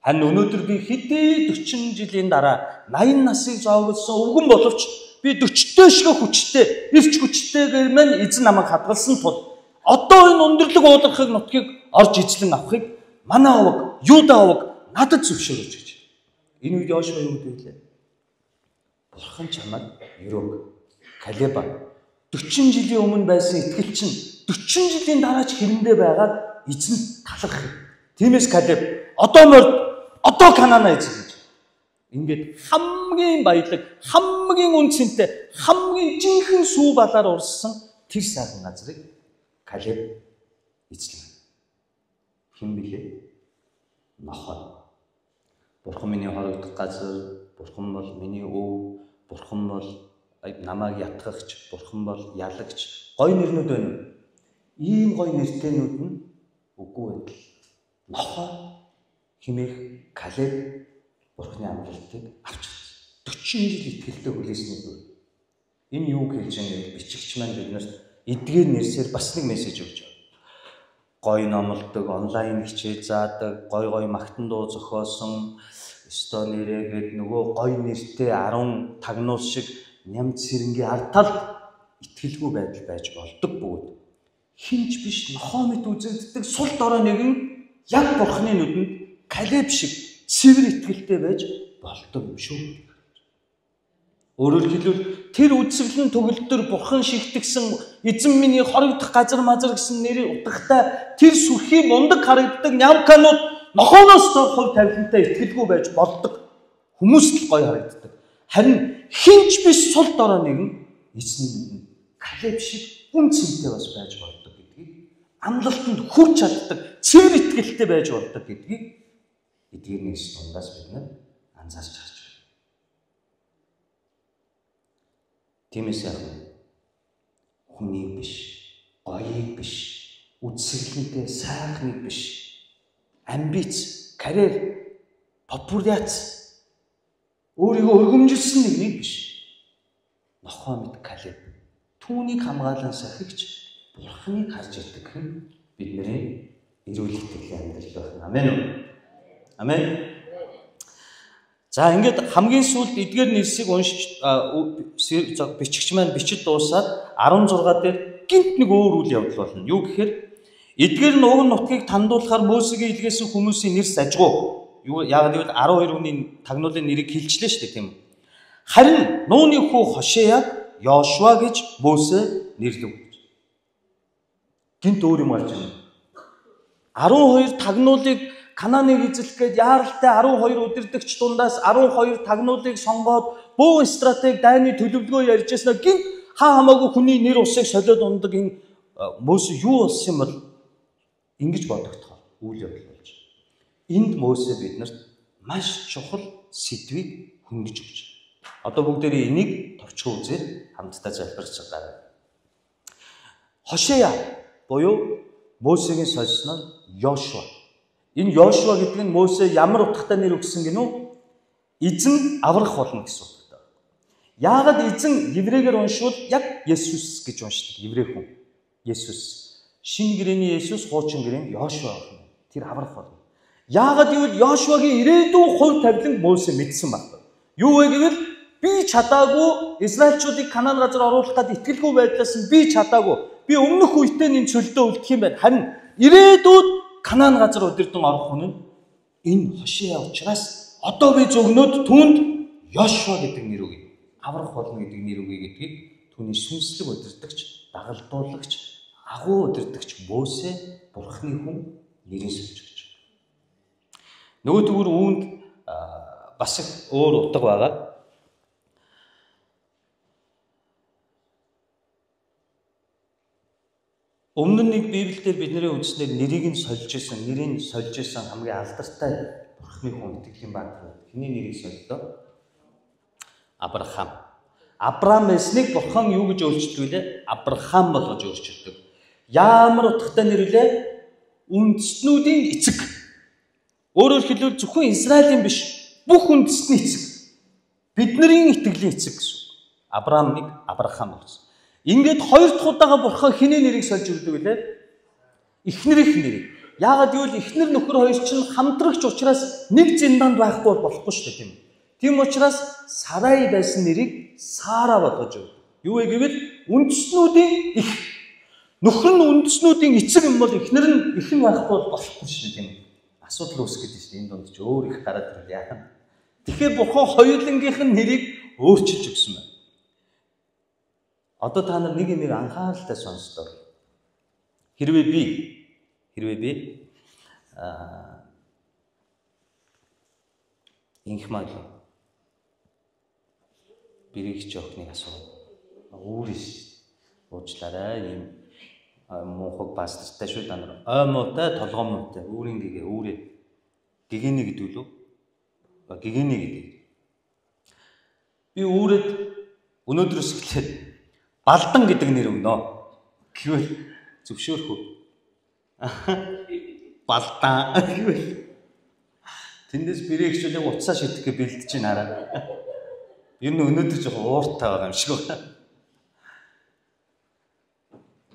Харин өнөөдөр би хэдий 40 жилийн дараа 80 насыг зоогдсон өвгөн боловч би 40-тэй шиг хүчтэй, эрч хүчтэйгээр мань эзэн намайг хадгалсан тул одоо энэ өндөрлөг уулархыг нутгийг орж эзлэн авахыг манай овог, Юда овог надад зөвшөөрөж гэж. Энэ үед Йошуа юу гэвэл Бурхан чамайг өрөөг Калеба 40 жилийн өмнө байсан итгэл чинь 40 жилийн дараач хэрэндээ байгаад эзэн талах. Тиймээс Калеб одоо морд одоо Канаана эзэн гэж. Ингээд хамгийн баялаг, хамгийн үнцэнтэй, хамгийн жинхэнэ сүү балаар урссан тэр сайхан газрыг Калеб эзлэн. Хэн блэ? Нохой. Бурхан миний хорогдох газар, Бурхан бол миний өв, Бурхан бол намайг ятгахч, бурхан бол ялагч гой нэрнүүд байна. Ийм гой нэртэйнүүд нь үгүй байтал. Нохо химээх Калеб бурханы амралтыг авч 40 жил итгэлтэй хүлээсний дүр. Энэ юу хэлж байгаа вэ? Бичигч маань биднэрт эдгээр нэрсээр бас нэг мессеж өгч байна. Гой номлодог, онлайн хичээл заадаг, гой гой магтан дуу зохиосон, өстой нэрээгээд нөгөө гой нэртэй 10 тагнуул шиг нямд сэрэнгийн артал итгэлгүй байдал байж болдог бөгөөд хинч биш нохоо мэд үзэгддэг сул дорой нэгэн яг бурхны нүдэнд калеб шиг цэвэр итгэлтэй байж болдог юм шүү. Өөрөөр хэлбэл тэр үдсгэлэн төгөлдөр бурхан шигтгсэн эзэн миний хорогдох газар мазар гэсэн нэрийг утгатай тэр сүрхий мундаг харагддаг нямканууд нохооноос хувь тавилантай итгэлгүй байж болдог. Хүмүүст л гоё харагддаг. Харин хинч биш сул дорой нэгэн эзэн Калеб шиг үн цэнтэй бас байж болдог гэдгийг амлалтанд хүрч чаддаг цэвэр итгэлтэй байж болдог гэдгийг эдгээр нэгс дундаас бид нар анзаарч харж байна. Тиймээс яг хүнийг биш, гоёыг биш, үдсгэлэнтэй сайхныг биш, амбиц, карьер, популяц өөрийгөө өргөмжилсэн нэг нэг биш. Нохоо мэд Калеб түүнийг хамгаалan сахигч Бурханыг харж ирдэг хэн бидний эрүүл итгэлийн амьдрал байна. Амен? Амен. За ингээд хамгийн сүүлд эдгээр нэрсийг уншиж бичигч маань бичиж дуусаад 16 дээр гинт нэг өөр үйл явдал болно. Юу гэхээр эдгээр нь уг нутгийг тандуулахаар Мөсегийн илгээсэн хүмүүсийн нэр сажгуу юу яагаад гэвэл 12 хүний тагнуулын нэрийг хэлчлээ шүү дээ тийм үү. Харин нууны хүү Хошеяг Йошуа гэж Мосе нэрлэв. Гинт өөр юм гарч байна. 12 тагнуулыг Кананыг эзлэх гээд яаралтай 12 удирдагч дундаас 12 тагнуулыг сонгоод бөө стратеги дайны төлөвлөгөө ярьж яснаа гинт хаа хамаагүй хүний нэр усыг солиод ундаг энэ Мосе юу болсон юм бол ингэж бодогдохоор үйл явдал болж. Энд Мосе биднэрт маш чухал сэдвийг хөнгөж өгч. Одоо бүгдээрээ энийг товчхон үзээд хамтдаа залбирч байгаа. Хошея буюу Мосегийн сольсноор Йошуа. Энэ Йошуа гэдэг нь Мосе ямар утгатай нэр өгсөн гинүү? Эзэн аврах болно гэсэн утгатай. Яагаад эзэн еврейгээр уншвал яг Есүс гэж уншдаг еврей хүн. Есүс. Шинэ гэрээний Есүс, хуучин гэрээний Йошуа болно. Тэр аврах болно. Яагаад гэвэл Йошуагийн ирээдүйн хувь тавилан Мосе мэдсэн байна. Юу вэ гэвэл би чадаагүй Израильчуудыг Канаан газар оруулах гээд итгэлгүй байдлаас нь би чадаагүй би өмнөх үедээ энэ чөлдөө үлдэх юм байна. Харин ирээдүйд Канаан газар удирдан орох хүн нь энэ хошиа учраас одоо би зөвгнөд түнд Йошуа гэдэг нэр өгье. Аврах болно гэдэг нэр өгье гэдгийг түүний сүнслэг удирдахч, дагалдуулагч, агуу удирдахч Мосе бурхны хүн сольж өгч. Нөгөө төгөр үүнд бас их өөр утга байгаа. Өмнө нь нэг Библиэлд бидний үзснээр нэрийг нь сольж исэн, нэрийг сольж исэн хамгийн алдартай Бурхны хүн итгэлийн баг. Хиний нэрийг солиодоо? Авраам. Авраам эснийг Бурхан юу гэж өөрчилдөг вэ? Авраам болгож өөрчилдөг. Ямар утгатай нэр вэ? Үндэстнүүдийн эцэг. Өөрөөр хэлбэл зөвхөн Израилийн биш, бүх үндэстний эцэг. Бидний итгэлийн эцэг гэсэн. Авраамыг Авраам болсон. Ингээд хоёр дахь удаага бурхан хиний нэрийг сольж өгдөг үлээ. Эхнэрийнх нэрийг. Яагаад гэвэл эхнэр нөхөр хоёр чинь хамтрагч учраас нэг зинданд байхгүй болохгүй шүү дээ тийм. Тийм учраас Сарай байсан нэрийг Сара болгож өгдөг. Юу вэ гэвэл үндэснүүдийн их нөхөр нь үндэснүүдийн эцэг юм бол эхнэр нь ихэн байхгүй болохгүй шүү дээ тийм. Асуудал үүсгэж байна шүү дээ. Энэ донд ч өөр их гараад ирэл яах. Тэгэхээр бурхан хоёулангийнх нь нэрийг өөрчилж өгсөн байна. Одоо та нар нэг юм анхааралтай сонсдоо. Хэрвээ би хэрвээ би аа инх мал бэрэгч охныг асуу. Үүрээс уучлаарай ийм муухай пастортай шүү та нар. Ой муутай, толгой муутай, үүрийн гэгээ үүрээ. Гэгэний гэдэг үү? Гэгэний гэдэг. Би үүрээд өнөөдрөөс эхлээд Балдан гэдэг нэр өгнө. Гэвэл зөвшөөрөх үү? Балдан гэвэл тэндээс брэкчлэг уцаа шидэхгээ бэлдэж байна хараа. Ер нь өнөөдөр жоохон ууртай байгаа юм шиг байна.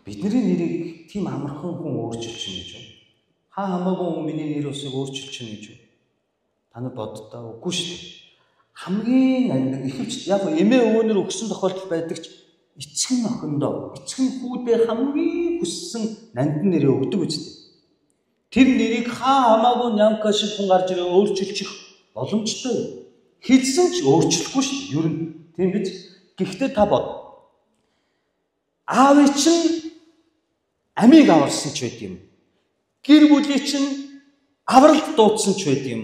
Бидний нэрийг тийм амархан хүн өөрчилж чинь гэж юу? Хаа хамаагүй миний нэр усыг өөрчилж чинь гэж юу? Та нар боддоо үгүй шүү дээ. Хамгийн аниг ихэвч яг эмээ өвөнөр өгсөн тохиолдол байдаг ч эцэг охиндоо эцэг хүүдээ хамгийн хүссэн нандин нэрээ өгдөг үстэй. Тэр нэрийг хаа хамаагүй нямка шиг хүн гарч ирээ өөрчилчих боломжтой. Хэлсэн ч өөрчлөхгүй шүү дээ. Ер нь тийм биз? Гэхдээ та бод. Аавын чинь амийг аварсан ч байд юм. Гэр бүлийн чинь авралт дуудсан ч байд юм.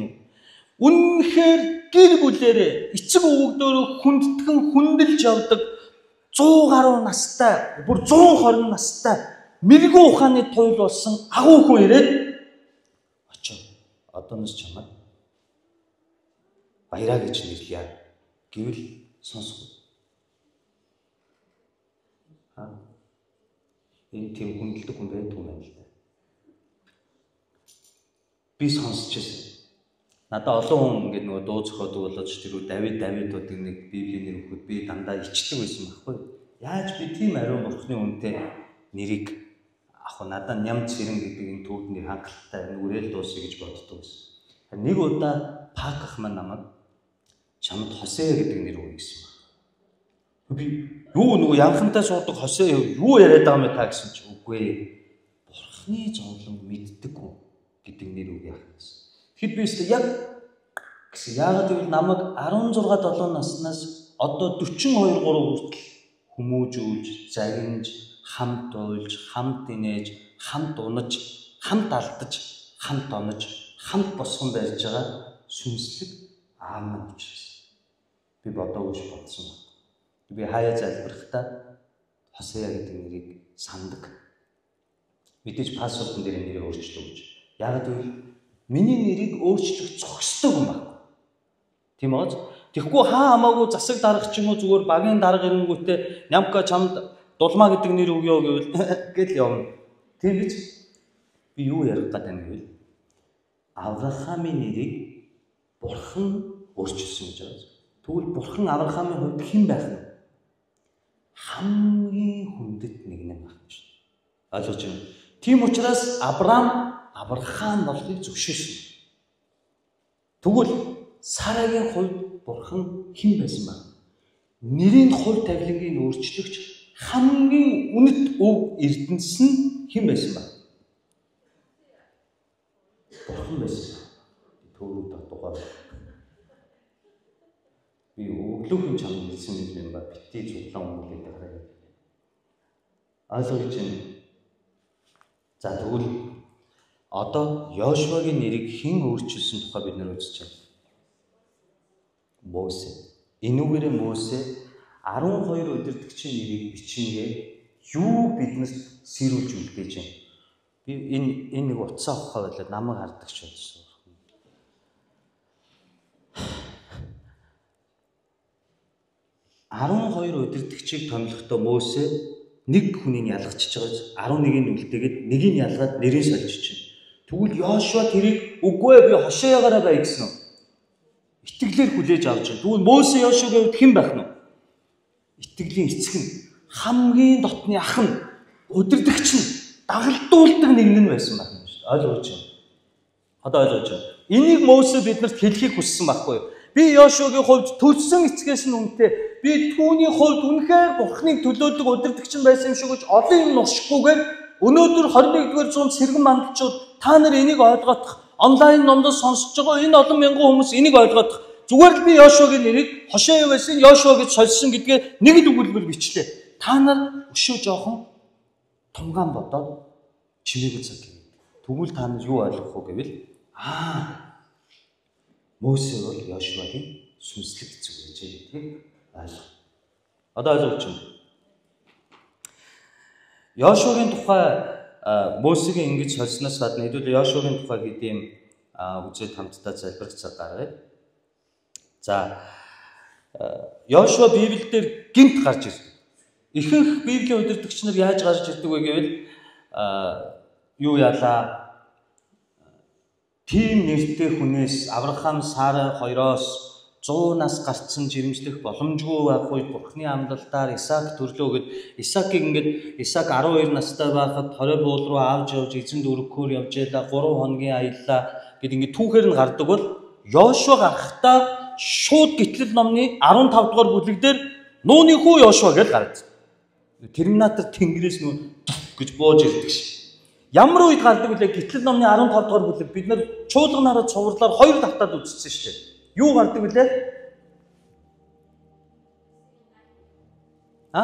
Үнэнхээр гэр бүлэрээ эцэг өвгдөөрөө хүндэтгэн хүндэлж явдаг 100 гаруй настай, бүр 120 настай мэрэгүү ухааны туйл болсон агуу хүн ирээд очив. Одооноос чамайг баяраа гэж нэрлэе гэвэл сонсох. Аа. Энэ тийм хүндэлдэг хүн байдаг юм байна л да. Би сонсчихсан. Надаа олон хүн ингээд нөгөө дуу зохиодог болоод тэр Давид Давидуудыг нэг Библийн нэр өгөхөд би дандаа ичдэг байсан байхгүй. Яаж би тийм ариун бурхны үнэтэй нэрийг ах надаа ням цэрэн гэдэг энэ төвдний хангалттай нүрэл дуусъя гэж боддог байсан. Нэг удаа Пак ах маань намайг чамд Хосея гэдэг нэр өгье гэсэн юм. Би юу нөгөө янхантай суудаг Хосея юу яриад байгаа юм та гэсэн чи үгүй ээ. Бурхны зовлон мэддэг хүн гэдэг нэр өгье гэсэн. Тэгэхэд би өстө яг гэсэн яагаад гэвэл намайг 16 7 наснаас одоо 42 3 хүртэл хүмүүжүүлж, загинж, хамт уйлж, хамт инээж, хамт унаж, хамт алдаж, хамт онож, хамт босгон барьж байгаа сүнслэг аав маань учраас би бодоогүйж бодсон байна. Би хаяа залбирахдаа Хосея гэдэг нэрийг сандаг. Мэдээж пассвордын дээр нэрийг өөрчлөв гэж. Яг гэвэл миний нэрийг өөрчлөх зохистой юм байна. Тийм үү? Тэгэхгүй хаа хамаагүй засаг дарах ч юм уу зүгээр багийн дарга ирэнгүүтээ нямка чамд дулмаа гэдэг нэр өгөө гэвэл гэл явна. Тийм биз? Би юу ярих гэдэг нь гэвэл Авраамийн нэрийг бурхан өөрчилсөн гэж байна. Тэгвэл бурхан Авраамийн хувьд хэн байх вэ? Хамгийн хүндэт нэг нь байх юм шүү. Ойлгож байна. Тийм учраас Авраам Авраам болохыг зөвшөөрсөн. Тэгвэл Сарагийн хувьд бурхан хэн байсан бэ? Нэрийн хувь тавилангийн өөрчлөгч хамгийн үнэт өв эрдэнэс нь хэн байсан бэ? Бурхан байсан төөрөд татугаар би өглөөхөн чам хэлсэн юм ба битгий цуглаан өнгөлөд байгаа. Ойлгож байна. За тэгвэл одоо Йошуагийн нэрийг хэн өөрчилсөн тухай бид нэр үзэж байна. Мосе. Энүүгээрээ Мосе 12 өдөртөгчийн нэрийг бичингээ юу биднэрт сэрүүлж үлдээж байна. Би энэ энэ нэг утсаа авахаа байлаа намайг хардагч байсан. 12 удирдгчийг томилохдоо Мөсе нэг хүнийг ялгачиж байгаа 11-ийн үлдээгээд нэгийг ялгаад нэрийг сольж чинь. Тэгвэл Йошуа тэрийг үгүй би хошоогаараа бай гэсэн? Итгэлээр хүлээж авч. Тэгвэл Мөсе Йошуагийн хувьд хэн байх нь? Итгэлийн эцэг нь хамгийн дотны ах нь удирдгч нь дагалдуулдаг нэг нь байсан байх юм шүү дээ. Ойлгож байна. Одоо ойлгож байна. Энийг Мөсе биднэрт хэлхийг хүссэн байхгүй юу? Би Йошуагийн хувьд төлсөн эцгээс нь үнэтэй би түүний хувьд үнэхээр Бурхныг төлөөлөг удирдгчин байсан юм шиг гэж олон юм нуршихгүйгээр өнөөдөр 21-р зуунд сэргэн мандалчууд та нар энийг ойлгох онлайн номдос сонсож байгаа энэ олон мянган хүмүүс энийг ойлгох зүгээр л би Йошуагийн нэрийг хошоо байсан Йошуа гэж сольсон гэдгээ нэг л өгүүлбэр бичлээ. Та нар өшөө жоохон тунгаан бодоод чимээг цаг. Тэгвэл та нар юу ойлгох вэ гэвэл аа Мосе бол Йошуагийн сүнслэг эцэг гэж хэлдэг ойлго. Одоо ойлгож байна. Йошуагийн тухай Мосегийн ингэж холсноос гадна хэдүүл Йошуагийн тухай гэдэм үзээд хамтдаа залбирах цаг гаргая. За Йошуа Библиэлд гинт гарч ирдэг. Ихэнх Библийн удирдагч нар яаж гарч ирдэг вэ гэвэл юу яалаа тийм нэртэй хүнээс Авраам, Сара хоёроос 100 нас гарцсан жирэмслэх боломжгүй байх үед Бурхны амлалтаар Исаак төрлөө гэд Исаакийг ингээд Исаак 12 настай байхад хорой буул руу аавж явж эзэн дөрөвхөөр явж ялаа 3 хоногийн аяллаа гэд ингээд түүхээр нь гардаг бол Йошуа гарахтаа шууд гитлэл номны 15 дугаар бүлэг дээр нууны хүү Йошуа гэж гардаг. Терминатор тэнгэрээс нүү гэж бууж ирдэг шин. Ямар үед гардаг вэ? Гитлэл номны 15 дугаар бүлэг бид нар чуулганаараа цувралаар хоёр давтаад үзсэн шүү дээ. Юу гардаг вүлээ? А?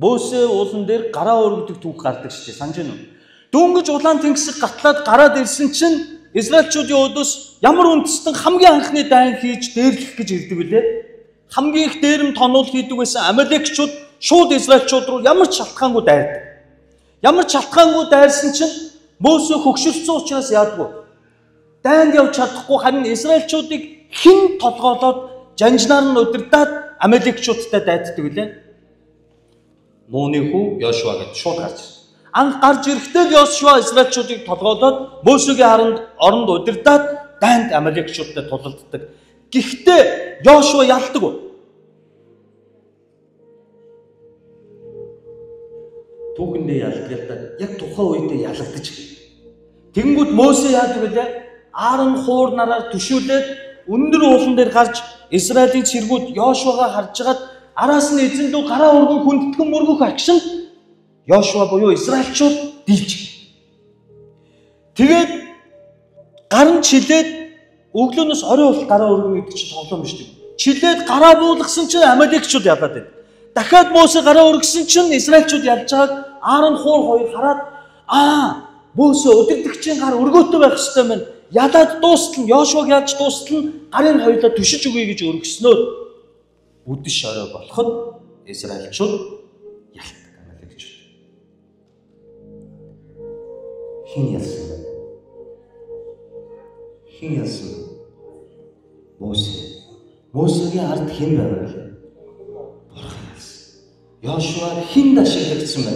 Бөөсөө уулан дээр гараа өргөдөг түүх гардаг шүү дээ. Санаж байна уу? Дөнгөж улаан тэнгисийг гатлаад гараад ирсэн чинь Израильчуудын өдөөс ямар үндэстэн хамгийн анхны дайн хийж дээрлэх гэж ирдэг вүлээ? Хамгийн их дээрэм тонол хийдэг байсан Амалекчууд шууд Израильчууд руу ямар ч шалтгаангүй дайрдаг. Ямар ч шалтгаангүй дайрсан чинь Мөсө хөгшөрсөн учраас яадгүй дайнд явж чадахгүй харин Израильчуудыг хэн толгоолоод жанжнаар нь удирдаад Амалекчуудтай дайддаг үлээ. Нууны хүү Йошуа гэж шууд гарч ирсэн. Анх гарч ирэхдээ Йошуа Израильчуудыг толгоолоод Мөсөгийн харанд оронд удирдаад дайнд Амалекчуудтай тулалддаг. Гэхдээ Йошуа ялдаг уу? Түүхэндээ ялдаг л да. Яг тухайн үедээ ялагдаж. Тэнгүүд Мөсө яадаг вэ? Аарон хуур нараар төшөөлээд өндөр уулан дээр гарч Израилийн цэргүүд Йошуагаа харж хагаад араас нь эзэн дүү гараа өргөн хүндэтгэн мөргөх агшин Йошуа буюу Израильчууд дийлж. Тэгээд
Гарын чилээд өглөөнөөс орой бол гараа өргөн гэдэг чинь тоглоом биш үү? Чилээд гараа буулгасан чинь Амалекчууд ялаад байна. Дахиад Мосе гараа өргөсөн чинь Израильчууд ялж байгааг Аарон хуур хоёр хараад аа Мосе өдөртөгчийн гар өргөөтэй байх ёстой мэн. Ядаад дуустал нь Йошуаг яаж дуустал нь гарын хоёлоо түшиж өгье гэж өргөснөөр үдэш орой болоход Израильчууд ялтдаг Амалекчууд. Хин ялсан бэ? Хин ялсан бэ? Мосе. Мосегийн ард хэн байв вэ? Бурхан ялсан. Йошуа хэн дашиглагдсан бэ?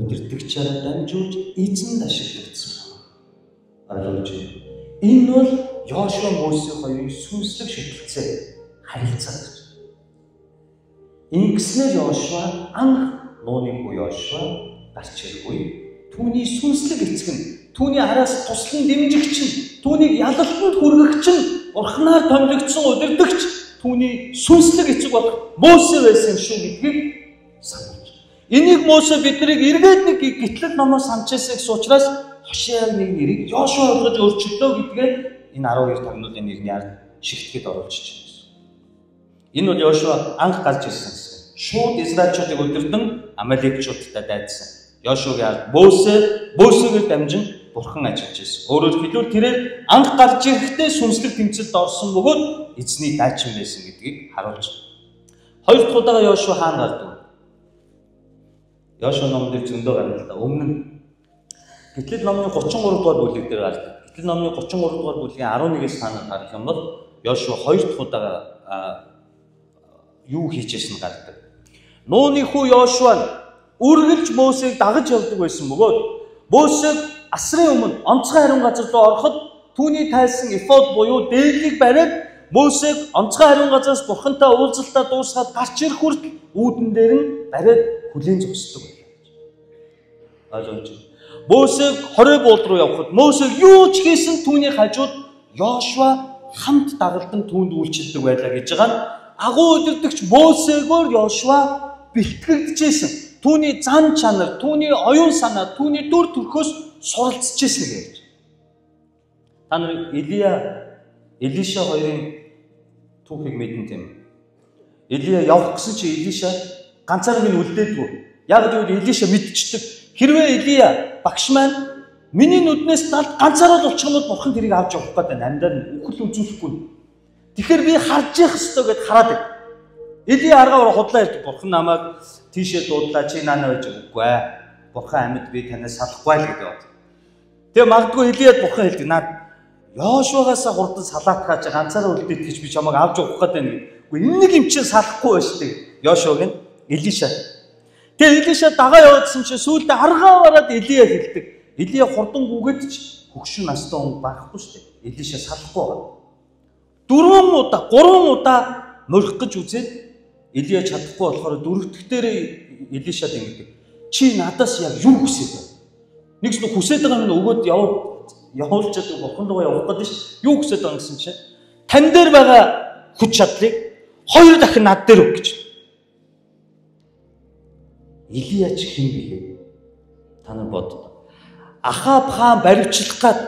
Өдөртөгчөөр дамжуулж эзэн дашиглагдсан байна. Ойлгож байна. Энэ бол Йошуа Мосе хоёрын сүнслэг шийтгэлцээ харилцаа гэж. Ингэснээр Йошуа анх нууны хүү Йошуа гарч иргүй. Түүний сүнслэг эцэг нь түүний араас туслан дэмжигч нь түүнийг ялалтанд хүргэгч нь Бурхнаар томилогдсон удирдагч түүний сүнслэг эцэг болох Мосе байсан шүү гэдгийг сануулж. Энийг Мосе биднийг эргээд нэг гитлэл номоос санчаасаа гэсэн учраас Хошеаг нэг нэрийг Йошуа болгож өөрчлөлөө гэдгээр энэ 12 тагнуулын нэрний ард шигтгэд оруулчих чинь. Энэ бол Йошуа анх гарч ирсэн гэсэн. Шууд Израильчуудыг өдөрдөн Амалекчуудтай дайдсан. Йошуагийн ард Мосе, Мосегээр дамжин бурхан ажиллаж байсан. Өөрөөр хэлбэл тэрээр анх гарч ирэхдээ сүнслэг тэмцэлд орсон бөгөөд эзний дайчин байсан гэдгийг харуулж байна. Хоёр дахь удаага Йошуа хаана гардаг? Йошуа номдэр зөндөө гарна л да. Өмнө Гэтэл номны 33 дугаар бүлэг дээр гардаг. Гэтэл номны 33 дугаар бүлгийн 11-ээс цаанаар харах юм бол Йошуа хоёр дахь удаага юу хийжсэн гардаг. Нууны хүү Йошуа нь үргэлж Мосег дагаж явдаг байсан бөгөөд Мосег асрын өмнө онцгой хариун газар руу ороход түүний тайлсан эфод буюу дээлийг бариад Мосег онцгой хариун газараас бурхантай уулзалтаа дуусгаад гарч ирэх хүртэл үүдэн дээр нь бариад хүлээн зогсдог байлаа. Ойлгож Мосег хорой буулд руу явхад Мосег юу ч хийсэн түүний хажууд Йошуа хамт дагалдан түүнд үйлчилдэг байлаа гэж байгаа нь агуу өдөрдөгч Мосегоор Йошуа бэлтгэгдэжсэн. Түүний зан чанар, түүний оюун санаа, түүний дүр төрхөөс суралцчихсэн гэж. Та нар Илия, Илиша хоёрын түүхийг мэдэн тийм. Илия явах гэсэн чи Илиша ганцаараа минь үлдээдгүй. Яг гэвэл Илиша мэдчихдэг. Хэрвээ Илия багш маань миний нүднээс талд ганцаараа л болчихнод бурхан тэрийг авч явах гэдэг амьдаар үхэл үзүүлэхгүй. Тэгэхээр би харж явах ёстой гэд хараад байг. Илия аргаар худлаа ярьдаг. Бурхан намайг тийшээ дуудлаа чи наана байж үгүй ээ. Бурхан амьд би танаас салахгүй л гэдэг. Тэгээ магадгүй Илияд бурхан хэлдэг. Наад Йошуагаас хурдан салаатгаач ганцаараа үлдээд тийч би чамайг авч явах байна. Үгүй энэ нэг юм чинь салахгүй байж тийг. Йошуаг нь Илиша. Тэгээ Илиша дагаа явуулсан чинь сүүлдээ аргаа бараад Илия хэлдэг. Илия хурдан гүгэд ч хөгшин настай хүн байхгүй шүү дээ. Илиша салахгүй байна. Дөрвөн удаа, гурван удаа морих гэж үзээд Илия чадахгүй болохоор дөрөвдөгтөр Илишад ингэдэг. Чи надаас яг юу хүсэж байна? Нэгс нь хүсэж байгаа нь өгөөд явуу явуулчаад бурхан руу явах гэдэг ш. Юу хүсэж байгаа гэсэн чинь тань дээр байгаа хүч чадлыг хоёр дахин над дээр өг гэж. Илия ч хэн бэлээ? Та нар бод. Ахаб хаан баривчлах гад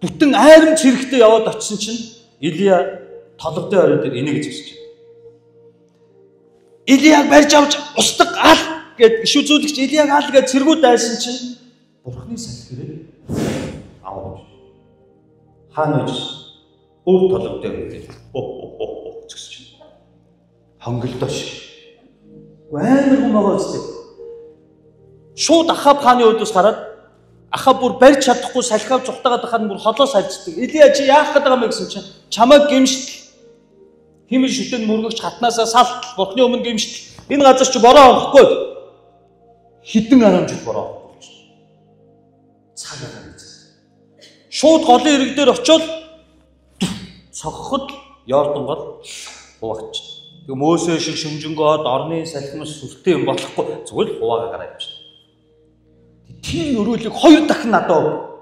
бүтэн айрамч хэрэгтэй яваад очисон чинь Илия толгодын орой дээр энийг гэж хэлж байна. Илияг барьж авч устдаг ал гэд иш үзүүлэгч Илияг ал гэж цэргүүд дайсан чинь Бурхны салхирыг аваад хаана байж өөр толгодын орой дээр зөксөж байна. Хонголдоош. Амар хүм байгаа үстэй. Шууд Ахаб хааны өдөөс хараад Ахаб бүр барьж чадахгүй салхиав зүхтагаад хахад бүр холоос харьцдаг. Илия чи яах гээд байгаа юм гэсэн чинь чамайг гимшил Химэл шүтэн мөргөгч хатнаасаа салт бурхны өмнө гимшил. Энэ газар чи бороо авахгүй. Хитэн арам жил бороо авахгүй. Цаг арам. Шууд голын ирэг дээр очиод цогход Йордан гол хуваагч. Тэг Мөсө шиг шүмжэнгоод орны салхимс сүртэй юм болохгүй зүгээр л хуваагаа гараа явж. Тийм өрөөлөг хоёр дахин надад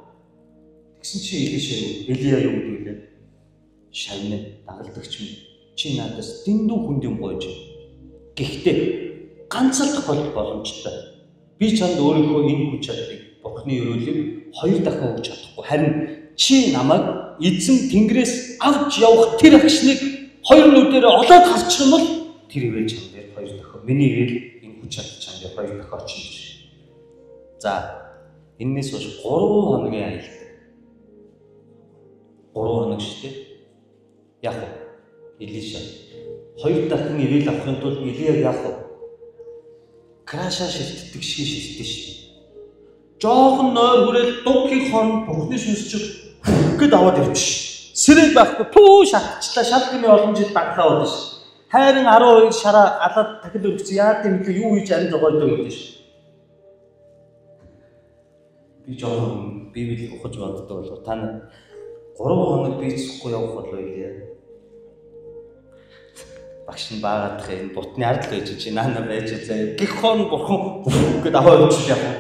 Тэгсэн чи Илишээ Элия юу гэдэг вэ? Шавны дагалдагч юм чи надаас дэндүү хүндийн гойж. Гэхдээ ганцлах бол боломжтой. Би чанд өөрийнхөө энэ хүч чадлыг Бурхны өрөөлийг хоёр дахин өгч чадахгүй. Харин чи намайг эзэн Тэнгэрээс авч явах тэр агшныг хоёр нүдээр олоод харчих юм бол тэр ивэл чам дээр хоёр дахин миний ивэл энэ хүч чадал чам дээр хоёр дахин очих гэж. За энэс хойш 3 хоногийн аялал. 3 хоног шүү дээ. Яг уу Илиша хоёр дахин ивэл авахын тулд Илияг яах вэ? Краша шилтдэг шиг шилтдэг шүү. Жохон нойр хүрээл дуг хийх хон бурхны сүнсч гэд аваад явчих. Сэрэл байхгүй пүү шатчлаа шал гэмээ олон жил даглаа болно ш. Хайрын 12 шараа алаад дахил өргөц яа бэ юу хийж арин зогоод өгдөө ш. Би жохон библи ухаж боддог болов та нар 3 хоног бийцэхгүй явах болов ээ. Багш нь баагаадах энэ бутны ард л байж чи наана байж заа. Гэх хон бурхан гэд аваа өгч вэ?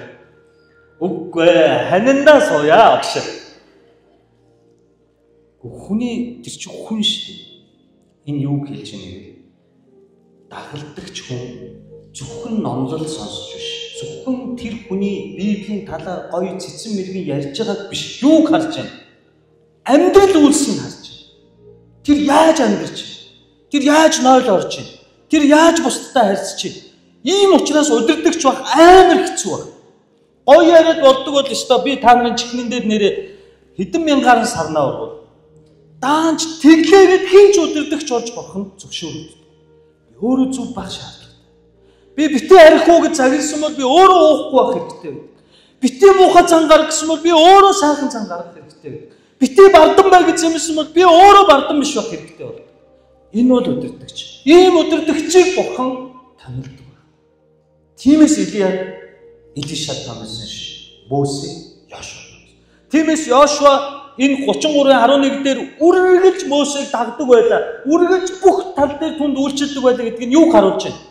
Үгүй ханиндаа сууя багш. Хүний тэр чинь хүн шүү дээ. Энэ юу хэлж байна вэ? Дагалдагч хүн зөвхөн номлол сонсож биш. Зөвхөн тэр хүний библийн талаар гоё цэцэн мэрэгэн ярьж байгааг биш. Юуг харж байна? Амьдрал үйлсийг харж байна. Тэр яаж амьдарч байна? Тэр яаж нойл орж байна? Тэр яаж бусдтай харьцаж байна? Ийм учраас удирдахч байх амар хэцүү байна. Гоё яриад болдог бол өстой би та нарын чихнэн дээр нэрээ хэдэн мянган сарнаа ургуул. Даанч тэглээгээд хинч удирдахч болж болох нь зөвшөөрөгддөг. Өөрөө зүв баг шаардлагатай. Би битээ арихгүй гэж загилсан бол би өөрөө уухгүй байх хэрэгтэй байдаг. Битээ муухай цан гарах гэсэн бол би өөрөө сайхан цан гарах хэрэгтэй байдаг. Битээ бардан бай гэж юмсан бол би өөрөө бардан биш байх хэрэгтэй байна. Энэ бол удирдахч. Ийм удирдахчийг бурхан танилдаг. Тиймээс Илия Илиша томсон ш. Мөсийг Йошуа. Тиймээс Йошуа энэ 33:11 дээр үргэлж Мөсийг дагдаг байлаа. Үргэлж бүх тал дээр түнд үйлчлдэг байлаа гэдгийг нь юу харуулж байна?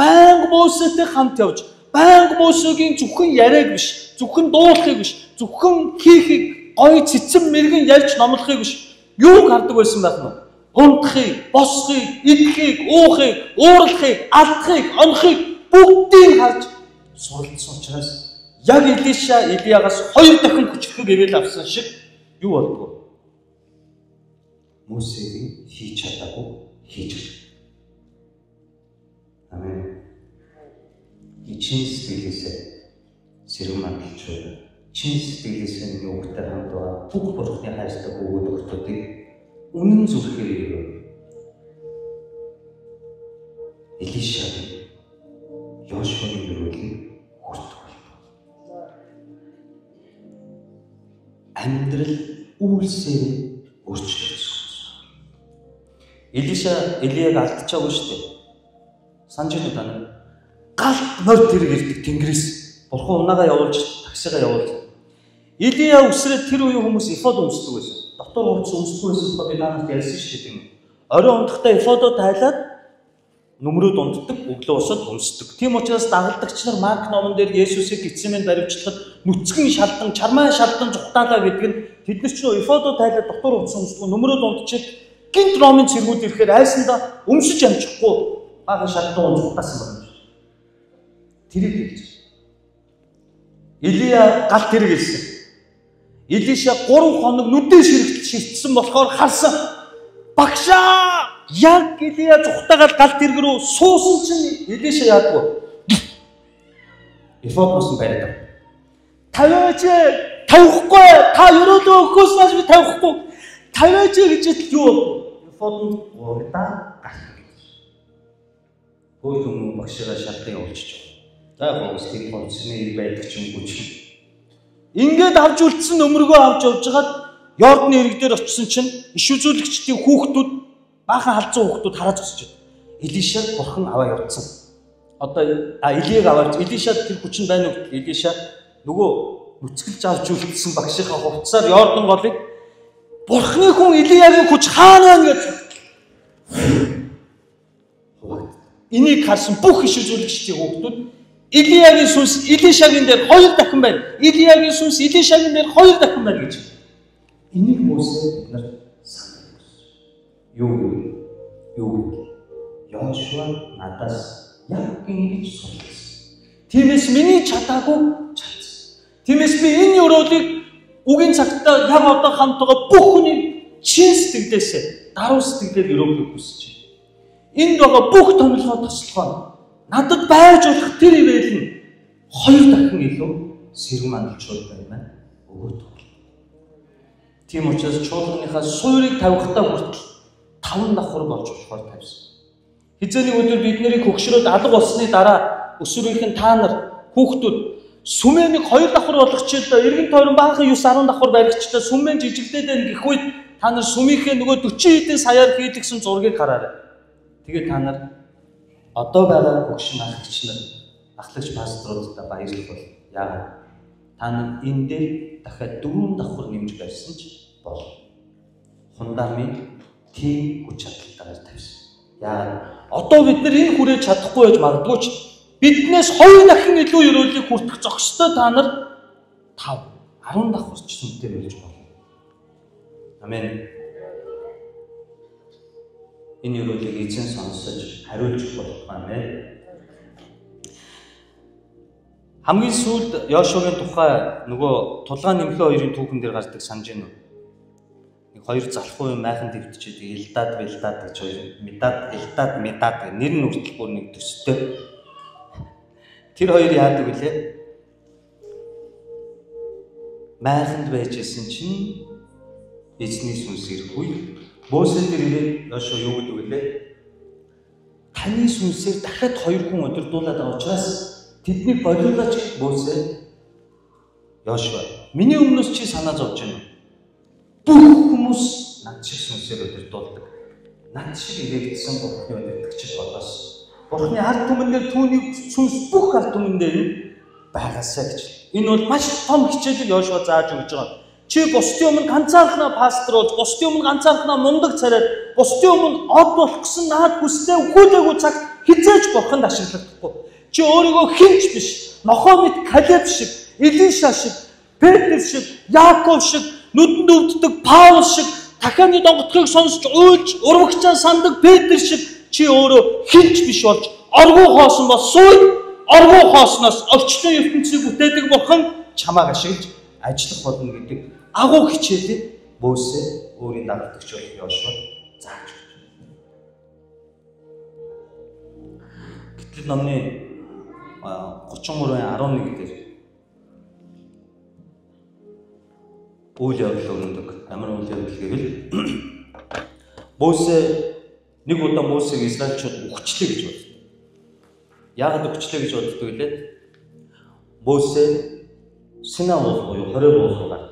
Баян Мөсөтэй хамт явж, баян Мөсөгийн зөвхөн яриаг биш, зөвхөн дуулахыг биш, зөвхөн хийхийг гой цэцэн мэрэгэн ярьж номлохыг биш. Юу хардаг байсан байх нь? Унтахыг, босхыг, идэхийг, уухыг, ууралхыг, алдахыг, онохыг бүгдийг харж суралцсан учраас яг Илиша Илиягаас хоёр дахин хүчрхэг ивэл авсан шиг юу болдгоо? Мөсегийн хийж чадаагүй хийж Ичин сэтгэлээсээ сэрэг мандалч байна. Чин сэтгэлээсээ нүгтэй хамт байгаа бүх бурхны хайртай өгөөд өгтөдийг үнэн зүрхээр ирээ. Илишагийн Йошуагийн өрөөлийг амьдрал үйлсээр өөрчлөгдсөн. Илиша Илияг алдчихаагүй шүү дээ. Санаж байна даа. Галт морь тэр ирдэг Тэнгэрээс. Бурхан унаагаа явуулж таксигаа явуулж. Илия үсрээд тэр үеийн хүмүүс эфод өмсдөг байсан. Дотор хувцас өмсдөг байсан ба би наанаас ярьсан шүү дээ. Орой унтахтаа эфодоо тайлаад нүмрүүд унтдаг, өглөө усад өмсдөг. Тийм учраас дагалдагч нар Марк номон дээр Есүсийг эцсэмэнд баривчлахад нүцгэн шалдан, чармаа шалдан зүхтаалаа гэдэг нь тэд нар ч нөө эфодо тайлаад дотор утсан өмсдөг, нүмрүүд унтчих гинт ромын цэргүүд ирэхээр айсандаа өмсөж амжихгүй бага шалдан зүхтаасан байна. Тэрийг хэлж. Илия галт тэрэг хэлсэн. Илиша 3 хоног нүдэн ширхт ширтсэн болохоор харсан. Багшаа Яг Илия зүхтагаад гал тэрэг рүү суусан чинь Илиша яадгүй. Эфодос байдаг. Тавиач тавихгүй та ерөөдөө өгөхөөс би тавихгүй. Тавиач гэж юу болов? Эфодонд урдаа гарах. Хөөе хүмүүс багшаа шалтгаан явуулчих. За гоос тийм болсны байдаг ч юм уу ч. Ингээд авч үлдсэн нөмргөө авч явж хагаад Йордны ирэг дээр очисон чинь иш үзүүлэгчдийн хүүхдүүд баахан халзуу хүүхдүүд хараад зогсож байна. Илишаг бурхан аваа явуулсан. Одоо а Илийг аваад Илиша тэр хүчин байна уу? Илиша нөгөө нүцгэлж авч үлдсэн багшийнхаа хувцсаар Йордан голыг бурхны хүн Илиягийн хүч хаана байна гэж Энийг харсан бүх иш үзүүлэгчдийн хүүхдүүд Илиягийн сүнс Илишагийн дээр хоёр дахин байна. Илиягийн сүнс Илишагийн дээр хоёр дахин байна гэж. Энийг бид нар юу юу Йошуа надаас яг ингэж суулгасан. Тиймээс миний чадаагүй чадсан. Тиймээс би энэ өрөөлийг үгийн цагтаа яг одоо хамтгаа бүх хүний чин сэтгэлээсээ даруй сэтгэлээр өрөөхийг хүсэж байна. Энд байгаа бүх томилгоо тослогоо надад байж болох тэр ивэл нь хоёр дахин илүү сэрэг мандалчуул байна өгөөд. Тийм учраас чуулганыхаа суурийг тавихтаа хүртэл таван давхар болж болохоор тавьсан. Хизээний өдөр бид нарыг хөгшрөөд алга болсны дараа өсвөрийнхэн та нар хүүхдүүд сүмэнийг хоёр давхар болгочихлоо. Иргэн тойрон баахан 9 10 давхар баригчлаа. Сүмэн жижиглээд байна гэх үед та нар сүмийнхээ нөгөө 40 хэдэн саяар хийлгсэн зургийг хараарай. Тэгээд та нар одоо байгаа хөгшин ахлагч нар ахлагч пасторуудад баярлах бол яагаад та нар энэ дээр дахиад дөрвөн давхар нэмж барьсан ч бол фундамент тийм хүч чадалтайгаар тавьсан. Яагаад Одоо бид нар энэ хүрээж чадахгүй байж магадгүй ч биднээс хоёр дахин илүү өрөөлийг хүртэх зохистой та нар 5 10 давхарч сүнтэй байж болно. Амен. Энэ өрөөлийг эзэн сонсож хариулж болох амен. Хамгийн сүүлд Йошуагийн тухай нөгөө тулгаан нэмлээ хоёрын түүхэн дээр гардаг санаж байна уу? нэг хоёр залхуу юм майхан дэвтчихэд Элдад Белдад гэж хоёр Медад Элдад Медад нэр нь үртэл бүр нэг төстэй. Тэр хоёр яадаг вүлээ? Майханд байжсэн чинь эзний сүнс ирэхгүй. Мөсөд ирээд Йошуа юу гэдэг вүлээ? Таны сүнсээр дахиад хоёр хүн өдөрдүүлээд байгаа учраас тэднийг болиулаач Мөсө Йошуа. Миний өмнөөс чи санаа зовж байна бүх хүмүүс над шиг сүнсээр удирдуулдаг. Над шиг ирээдсэн Бурхны удирдагч болоос. Бурхны ард түмэн дээр түүний сүнс бүх ард түмэн дээр байгаасаа гэж. Энэ бол маш том хичээлийг Йошуа зааж өгч байгаа. Чи бусдын өмнө ганцаархнаа пастор болж, бусдын өмнө ганцаархнаа мундаг царайд, бусдын өмнө од болох гэсэн наад хүслээ өгөөдөөгүй цаг хизээж бурханд ашиглахгүй. Чи өөрийгөө хинч биш, нохоо мэд Калеб шиг, Илиша шиг, Петр шиг, Яаков шиг нүдэнд өвддөг Паул шиг дахианы донготхыг сонсч уйлж урвагчаа сандаг Петр шиг чи өөрөө хинч биш болж оргуу хоосон бол сууй оргуу хоосноос өвчлөн ертөнцийг бүтээдэг бурхан чамааг ашиглаж ажиллах болно гэдэг агуу хичээлээ Мөсө өөрийн дарагдагч болох Йошуа зааж өгч. Гэтэл номны 33:11 дээр үйл явдал өрнөдөг. Ямар үйл явдал гэвэл Мөсө нэг удаа Мөсөг Израильчууд өгчлээ гэж бодлоо. Яагаад өгчлээ гэж боддог вэ? Мөсө Синаа уулын буюу хорийн уулын гарт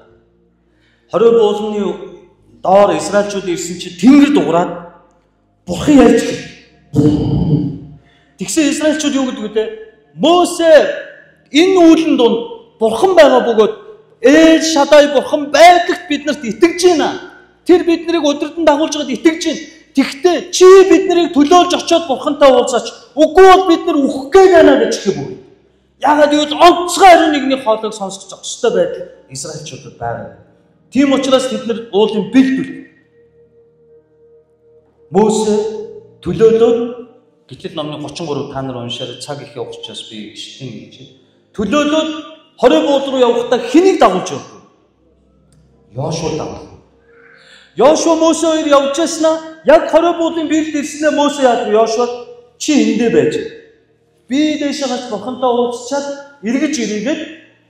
20 буулмны доор Израильчууд ирсэн чинь тэнгэр дуураад бурхан ярьж гээ. Тэгсэн Израильчууд юу гэдэг вэ? Мөсө энэ үүлэн донд бурхан байгаа бөгөөд Эл Шадай бурхан байдагт биднэрт итгэж байна. Тэр биднийг өдөрдөн дагуулж байгаад итгэж байна. Тэгтээ чи биднийг төлөөлж очиод бурхантай уулзаач. Үгүй бол бид нар үхэх гээд байна гэж хэв үү? Ягаад гэвэл онцгой 21-ний хоолыг сонсож зогстой байдал Израильчуудад байгаа. Тийм учраас бид нар уулын бэлтгэл Мөсө төлөөлөөд гэтэл номны 33 та нар уншаар цаг их явах учраас би гიშтэн гэж. Төлөөлөөд 20 бууд руу явахдаа хэнийг дагуулж явдаг? Йошуа дагуулна. Йошуа Мосе хоёр явж яснаа яг 20 буудын биелд ирснээр Мосе яад Йошуа чи эндээ байж. Би дэше гарч бурхантай уулзчаад эргэж ирээгээд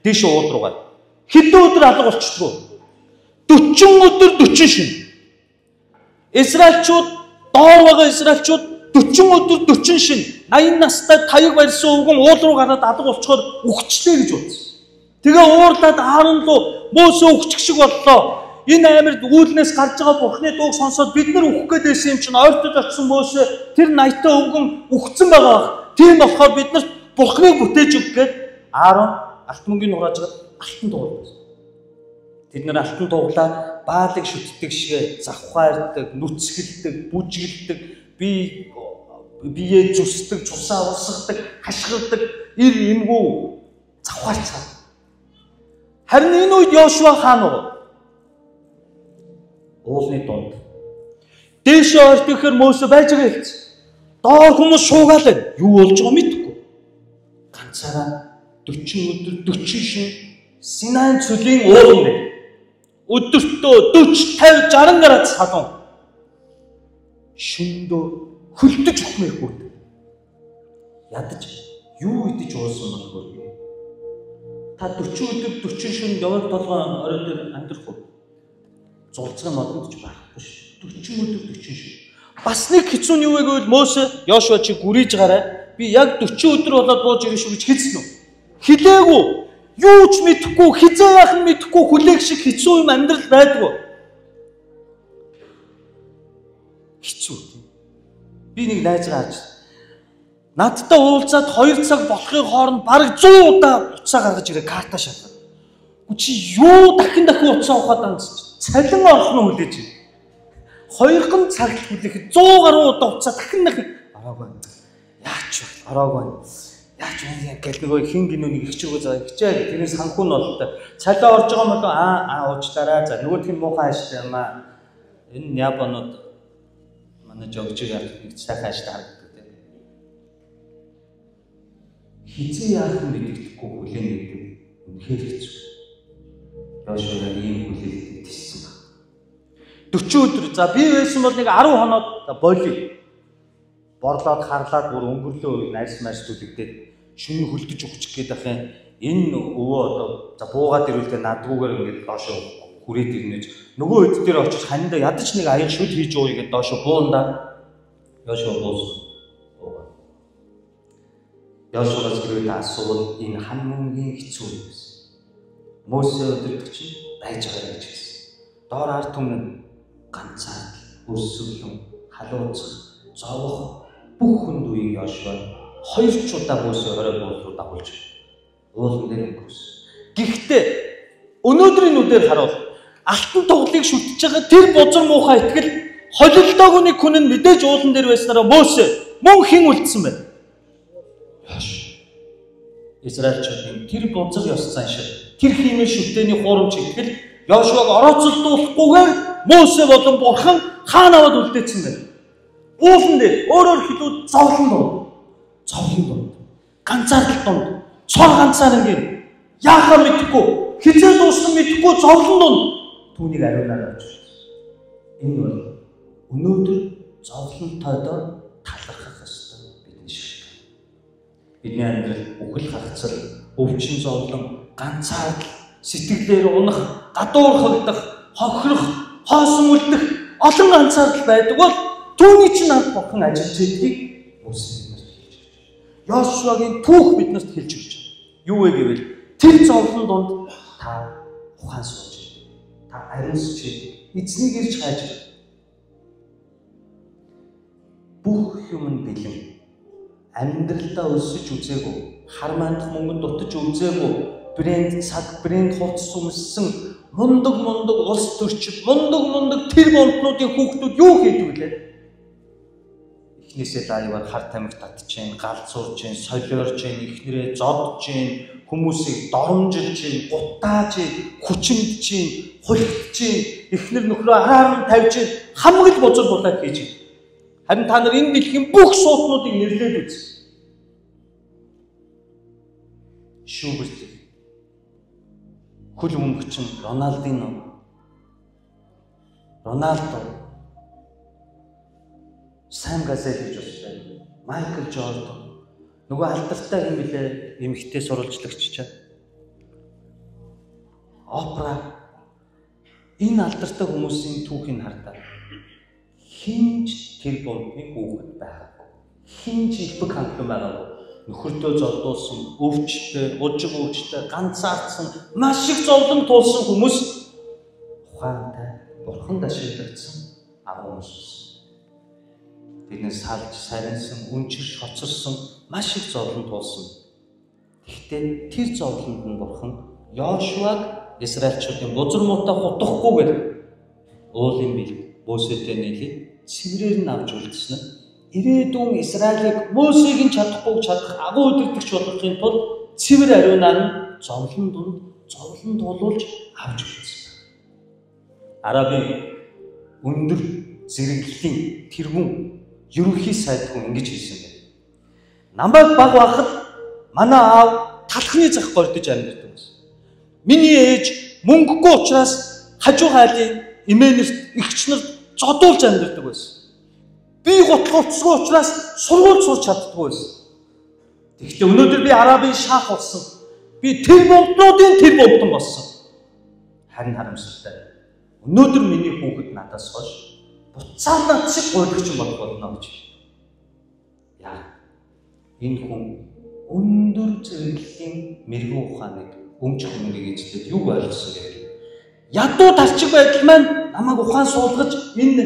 дэше уул руу гал. Хэдэн өдөр алга болчихдгоо. 40 өдөр 40 шин. Израильчууд доор байгаа Израильчууд 40 өдөр 40 шин 80 настай таяг барьсан өвгөн уул руу гараад алга болчоор үхчлээ гэж бодсон. Тэгээ уурлаад Аарон руу Мөсө өгчих шиг боллоо. Энэ амир үүлнээс гарч байгаа Бурхны дууг сонсоод бид нар үхэх гээд байсан юм чинь ойртож очсон Мөсө тэр наятаа өвгөн үхсэн байгаа бах. Тийм болохоор бид нарт Бурхныг бүтээж өг гээд Аарон алт мөнгөний нураажгаад алтан дуулсан. Тэд нар алтан дууглаа баалыг шүтдэг шиг завхаардаг, нүцгэлдэг, бүжгэлдэг, би биеэ зүсдэг, цусаа урсгадаг, хашгирдаг, ир эмгүү завхаарцгаа Харин энэ үед Йошуа хаан уу? Уулны дунд. Дээшээ ортөхөр Мөсө байж байгаа хэлсэн. Доор хүмүүс шуугаал байна. Юу болж байгаа мэдэхгүй. Ганцаараа 40 өдөр 40 шин Синайн цөлийн уулан дээр өдөртөө 40 50 60 градус халуун шөндөө хөлдөж өгмээр бүрд. Ядаж юу идэж уусан болов Та 40 өдөр 40 шөнө явал толгой орой дээр амьдрах уу? Зулцган модонд ч байхгүй ш. 40 өдөр 40 шөнө. Бас нэг хэцүү нь юу вэ гэвэл Мосе Йошуа чи гүрийж гараа. Би яг 40 өдөр болоод бууж ирэх шүү гэж хэлсэн үү? Хилээгүй. Юу ч мэдэхгүй, хизээ яах нь мэдэхгүй хүлээх шиг хэцүү юм амьдрал байдгүй. Хэцүү. Би нэг найзгаа харж Надтай уулзаад 2 цаг болохын хооронд бараг 100 удаа уцаа гаргаж ирээ карта шалгав. Чи юу дахин дахин уцаа ухаад ангас цалин орох нь хүлээж байна. Хоёрхан цагт хүлээхэд 100 гаруй удаа уцаа дахин дахин ороогүй. Яач вэ? Ороогүй. Яач вэ? Гэл нөгөө хин гинөнийг ихч өгөө заа ихчээ тэрний санхүү нь бол цалиа орж байгаа юм бол аа аа уучлаарай. За нөгөөх нь муухай ааштай юм аа. Энэ японууд манай жогч яг нэг сайхан ааштай харагдав хизээ яах нь мэддэхгүй хүлээн гэдэг үнэхээр хэцүү. Йошуа ийм хүлээлтэд тиссэн баг. 40 өдөр за би байсан бол нэг 10 хоноод болио. Борлоод харлаад бүр өнгөрлөө найс маш түлэгдээд шүн хөлдөж өгчих гээд ахын энэ өвөө одоо за буугаад ирүүлдэ надгүйгээр ингээд доошо хүрээд ирнэж нөгөө хэд дээр очиж ханьда ядаж нэг аяг шүд хийж ууя гэдээ доошо буунда Йошуа буусан. Йошуагаас гэрээд асуувал энэ хамгийн хэцүү юм байсан. Мосе өдөртөг чинь байж байгаа гэж хэлсэн. Доор ард түмэн ганцаар өсвөлөн халууцах зовох бүх хүнд үеийг Йошуа хоёр ч удаа Мосе орой буул руу дагуулж уулан дээр өнгөрсөн. Гэхдээ өнөөдрийн үдээр харуул алтан тоглыг шүтж байгаа тэр бузар муухай итгэл холилдоогүй нэг хүн нь мэдээж уулан дээр байснараа Мосе мөн хэн үлдсэн бэ? Израильчуудын тэр бузар ёс зан шиг тэр хиймэл шүтээний хуурамч итгэл Йошуаг орооцолдуулахгүйгээр Мосе болон Бурхан хаан аваад үлдээсэн байна. Уулан дээр өөрөөр хэлбэл зовлон дунд. Зовлон дунд. Ганцаардал дунд. Цор ганцаарнгийн яахаа мэдэхгүй, хизээ дуусна мэдэхгүй зовлон дунд түүнийг ариунаар авч байна. Энэ бол өнөөдөр зовлонтойдоо талархах ёстой бидний шиг. Бидний амьдрал үхэл хагцал, өвчин зовлон, ганцаардал, сэтгэлээр унах, гадуурхагдах, хохирох, хоосон үлдэх олон ганцаардал байдаг бол түүний чинь анх бурхан ажиллаж байдгийг байна. Йошуагийн түүх биднэрт хэлж өгч байна. Юу вэ гэвэл тэр зовлон донд та ухаан сууж байдаг. Та ариусч байдаг. Эзнийг ирж хайж байдаг. Бүх юм нь бэлэн амьдралдаа өсөж үзээгүй, хар мандах мөнгөнд дутаж үзээгүй, брэнд цаг, брэнд хувцас өмссөн мундаг мундаг улс төрчид, мундаг мундаг тэр монтнуудын хүүхдүүд юу хийдэг вэ? Эхнээсээ лаиваар хар тамхи татчихээн, гал цуурч чинь, солиорч чинь, эхнэрээ зодж чинь, хүмүүсийг доромжилж чинь, гутааж чинь, хүчинд чинь, хулигдж чинь, эхнэр нөхрөө араар нь тавьж чинь хамгийн бузар булаад хийж чинь Харин та нар энэ дэлхийн бүх сууднуудыг нэрлээд үз. Шүүгэрт. Хөл өмгчин Роналдино. Роналдо. Сайн газет гэж байна. Майкл Жордан. Нөгөө алдартай юм билээ эмэгтэй сурвалжлагч чаа. Опра. Энэ алдартай хүмүүсийн түүхийг хардаа хинж тэр дундны хүүхэд байгаагүй. Хинж ипэг хандлан байгаагүй. Нөхөртөө зодуулсан, өвчтэй, ужиг өвчтэй, ганцаардсан, маш их зовлон туулсан хүмүүс ухаантай, бурхан дашиглагдсан агуу хүмүүс. Тэднээс салж, сарнсан, үнчирч, хоцорсон, маш их зовлон туулсан. Гэхдээ тэр зовлонд нь бурхан Йошуаг Израильчуудын бузар муутай хутгахгүйгээр уулын бэлэг Мөсөтэй нийлээ цэврээр нь авч үлдсэн нь ирээдүйн Израилийг Мөсеийг нь чадахгүй чадах агуу өдөртөгч болгохын тулд цэвэр ариунаар нь зовлон дунд зовлон тулуулж авч үлдсэн. Арабын өндөр зэрэглэлийн тэргүүн ерөнхий сайд хүн ингэж хэлсэн байна. Намайг баг бахад манай аав талхны зах гордож амьдардаг байсан. Миний ээж мөнгөгүй учраас хажуу хайлын эмээнэрт эгчнэр зодуулж амьдардаг байсан. Би готлолцсон учраас сургууль сурч чаддгүй байсан. Тэгэхдээ өнөөдөр би арабын шах болсон. Би тэр бомтнуудын тэр бомтон болсон. Харин харамсалтай. Өнөөдөр миний хүүхэд надаас хойш буцаанаа шиг гойдогч болох болно гэж. Яа. Энэ хүн өндөр зэрэглэлийн мэрэгэн ухааныг өмч хүмүүнийг эзлээд юу ойлгосон гэдэг. Ядуу тарчиг байдал маань намайг ухаан суулгаж энэ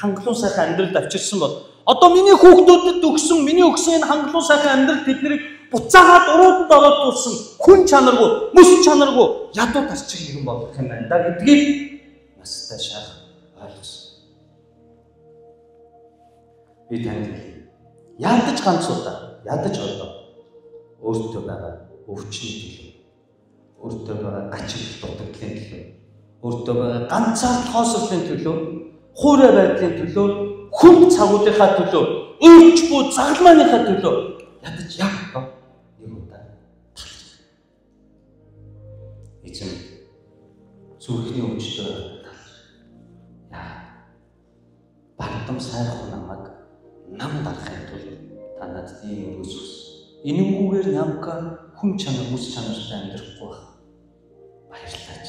хангалуун сайхан амьдралд авчирсан бол одоо миний хүүхдүүдэд өгсөн миний өгсөн энэ хангалуун сайхан амьдрал тэднийг буцаагаад урууданд ороод тулсан хүн чанаргүй мөс чанаргүй ядуу тарчиг нэгэн болох юм байна да гэдгийг настай шах ойлгосон. Би танд ядаж ганц удаа ядаж одоо өөртөө байгаа өвчний төлөө. Өөртөө байгаа гачиг дутагдлын төлөө. Өөртөө байгаа ганцаардлохоосрлын төлөө. Хуурай байдлын төлөө. Хүнд цагуудынхаа төлөө. Өвч бүү загалмааныхаа төлөө. Ядаж яг нэг удаа эзэн зүрхний өвчтөөр яа. Бардам сайхан намайг нам дарахын тулд та надад ийм үгс энэнгүүгээр нямка хүн чанар хүс чанартай амьдрахгүй байна баярлалаач.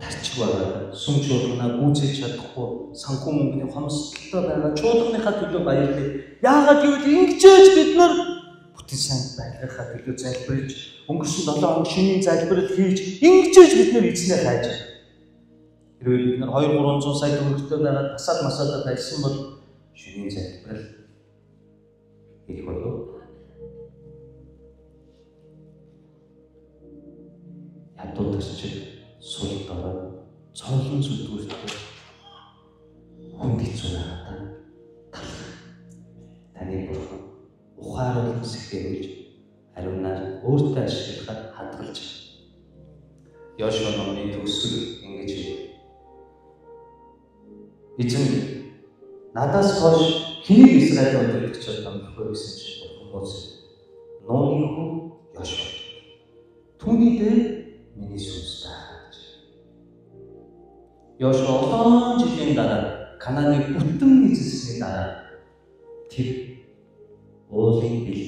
Тарчиг байгаа сүм чуулганаа гүйцэж чадахгүй санхүү мөнгөний хомсдолтой байгаа чуулганыхаа төлөө баярлалаа. Яагаад гэвэл ингэжээж бид нар бүтэн сайн байхынхаа төлөө залбирч өнгөрсөн 7 хоног шинийн залбирал хийж ингэжээж бид нар эзнээ хайж байна. Хэрвээ бид нар 2 300 сая төгрөгтэй байгаа тасаад масаадаа байсан бол шинийн залбирал хийх болов ядуудагч сул дорой цоолон сүдгүүртэй хүнд хэцүү надад талах. Таны бурхан ухааруулсан сэхэрүүлж ариунаар өөртөө ашиглахад хадгалж. Йошуа номын надаас хойш хэнийг Израиль өдөртөж томлохгүй гэсэн чинь хүмүүс нууны хүн Йошуа. Түүний дээр миний сүнс тааж. Йошуа олон жилийн дараа Кананы бүтэн эзэлсний дараа тэр уулын бил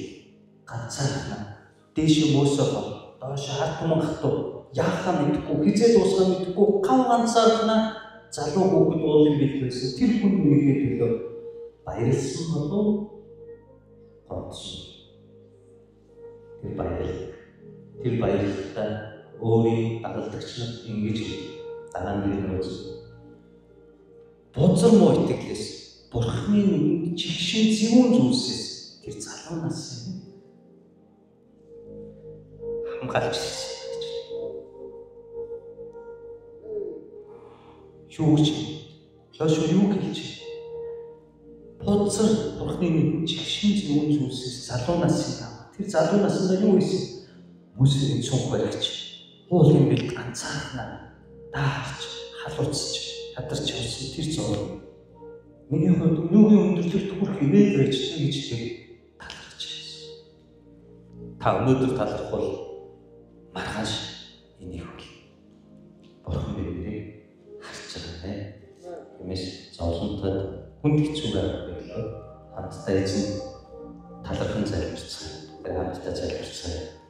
ганцаархнаа дээш мөөсөө бол доош харт туман хатуу яахаа мэдэхгүй хизээ дуусгаа мэдэхгүй гав ганцаархнаа залуу хүүхэд уулын бил байсан. Тэр хүн нэгний төлөө баярлсан болов гонцсон тэр баяр тэр баярлалтаа өөрийн дагалдагч нар ингэж дараа нь нөөц бузар муу итгэлээс бурхны нүдэнд чигшин зүүн зүйлсээс тэр залуу нас хамгаалж юу гэж лош юу гэж бузар бурхны чигшин зүүн зүйлсээс залуу нас тэр залуу насндаа юу хийсэн? Мөсийн цонх баригч. Уулын бэлд ганцаархнаа даарч халууцж ядарч явсан тэр зураг. Миний хувьд өнөөгийн өндөрлөлт хүрх хэмээл байж гэж тэр талархаж байсан. Та өнөөдөр талархвал маргааш энийг хөл. Бурхан биднийг учиртай. Тиймээс зовлонтод хүнд хэцүү байх байлаа. Хамтдаа эзэн талархан залбирцгаая. Хамтдаа залбирцгаая.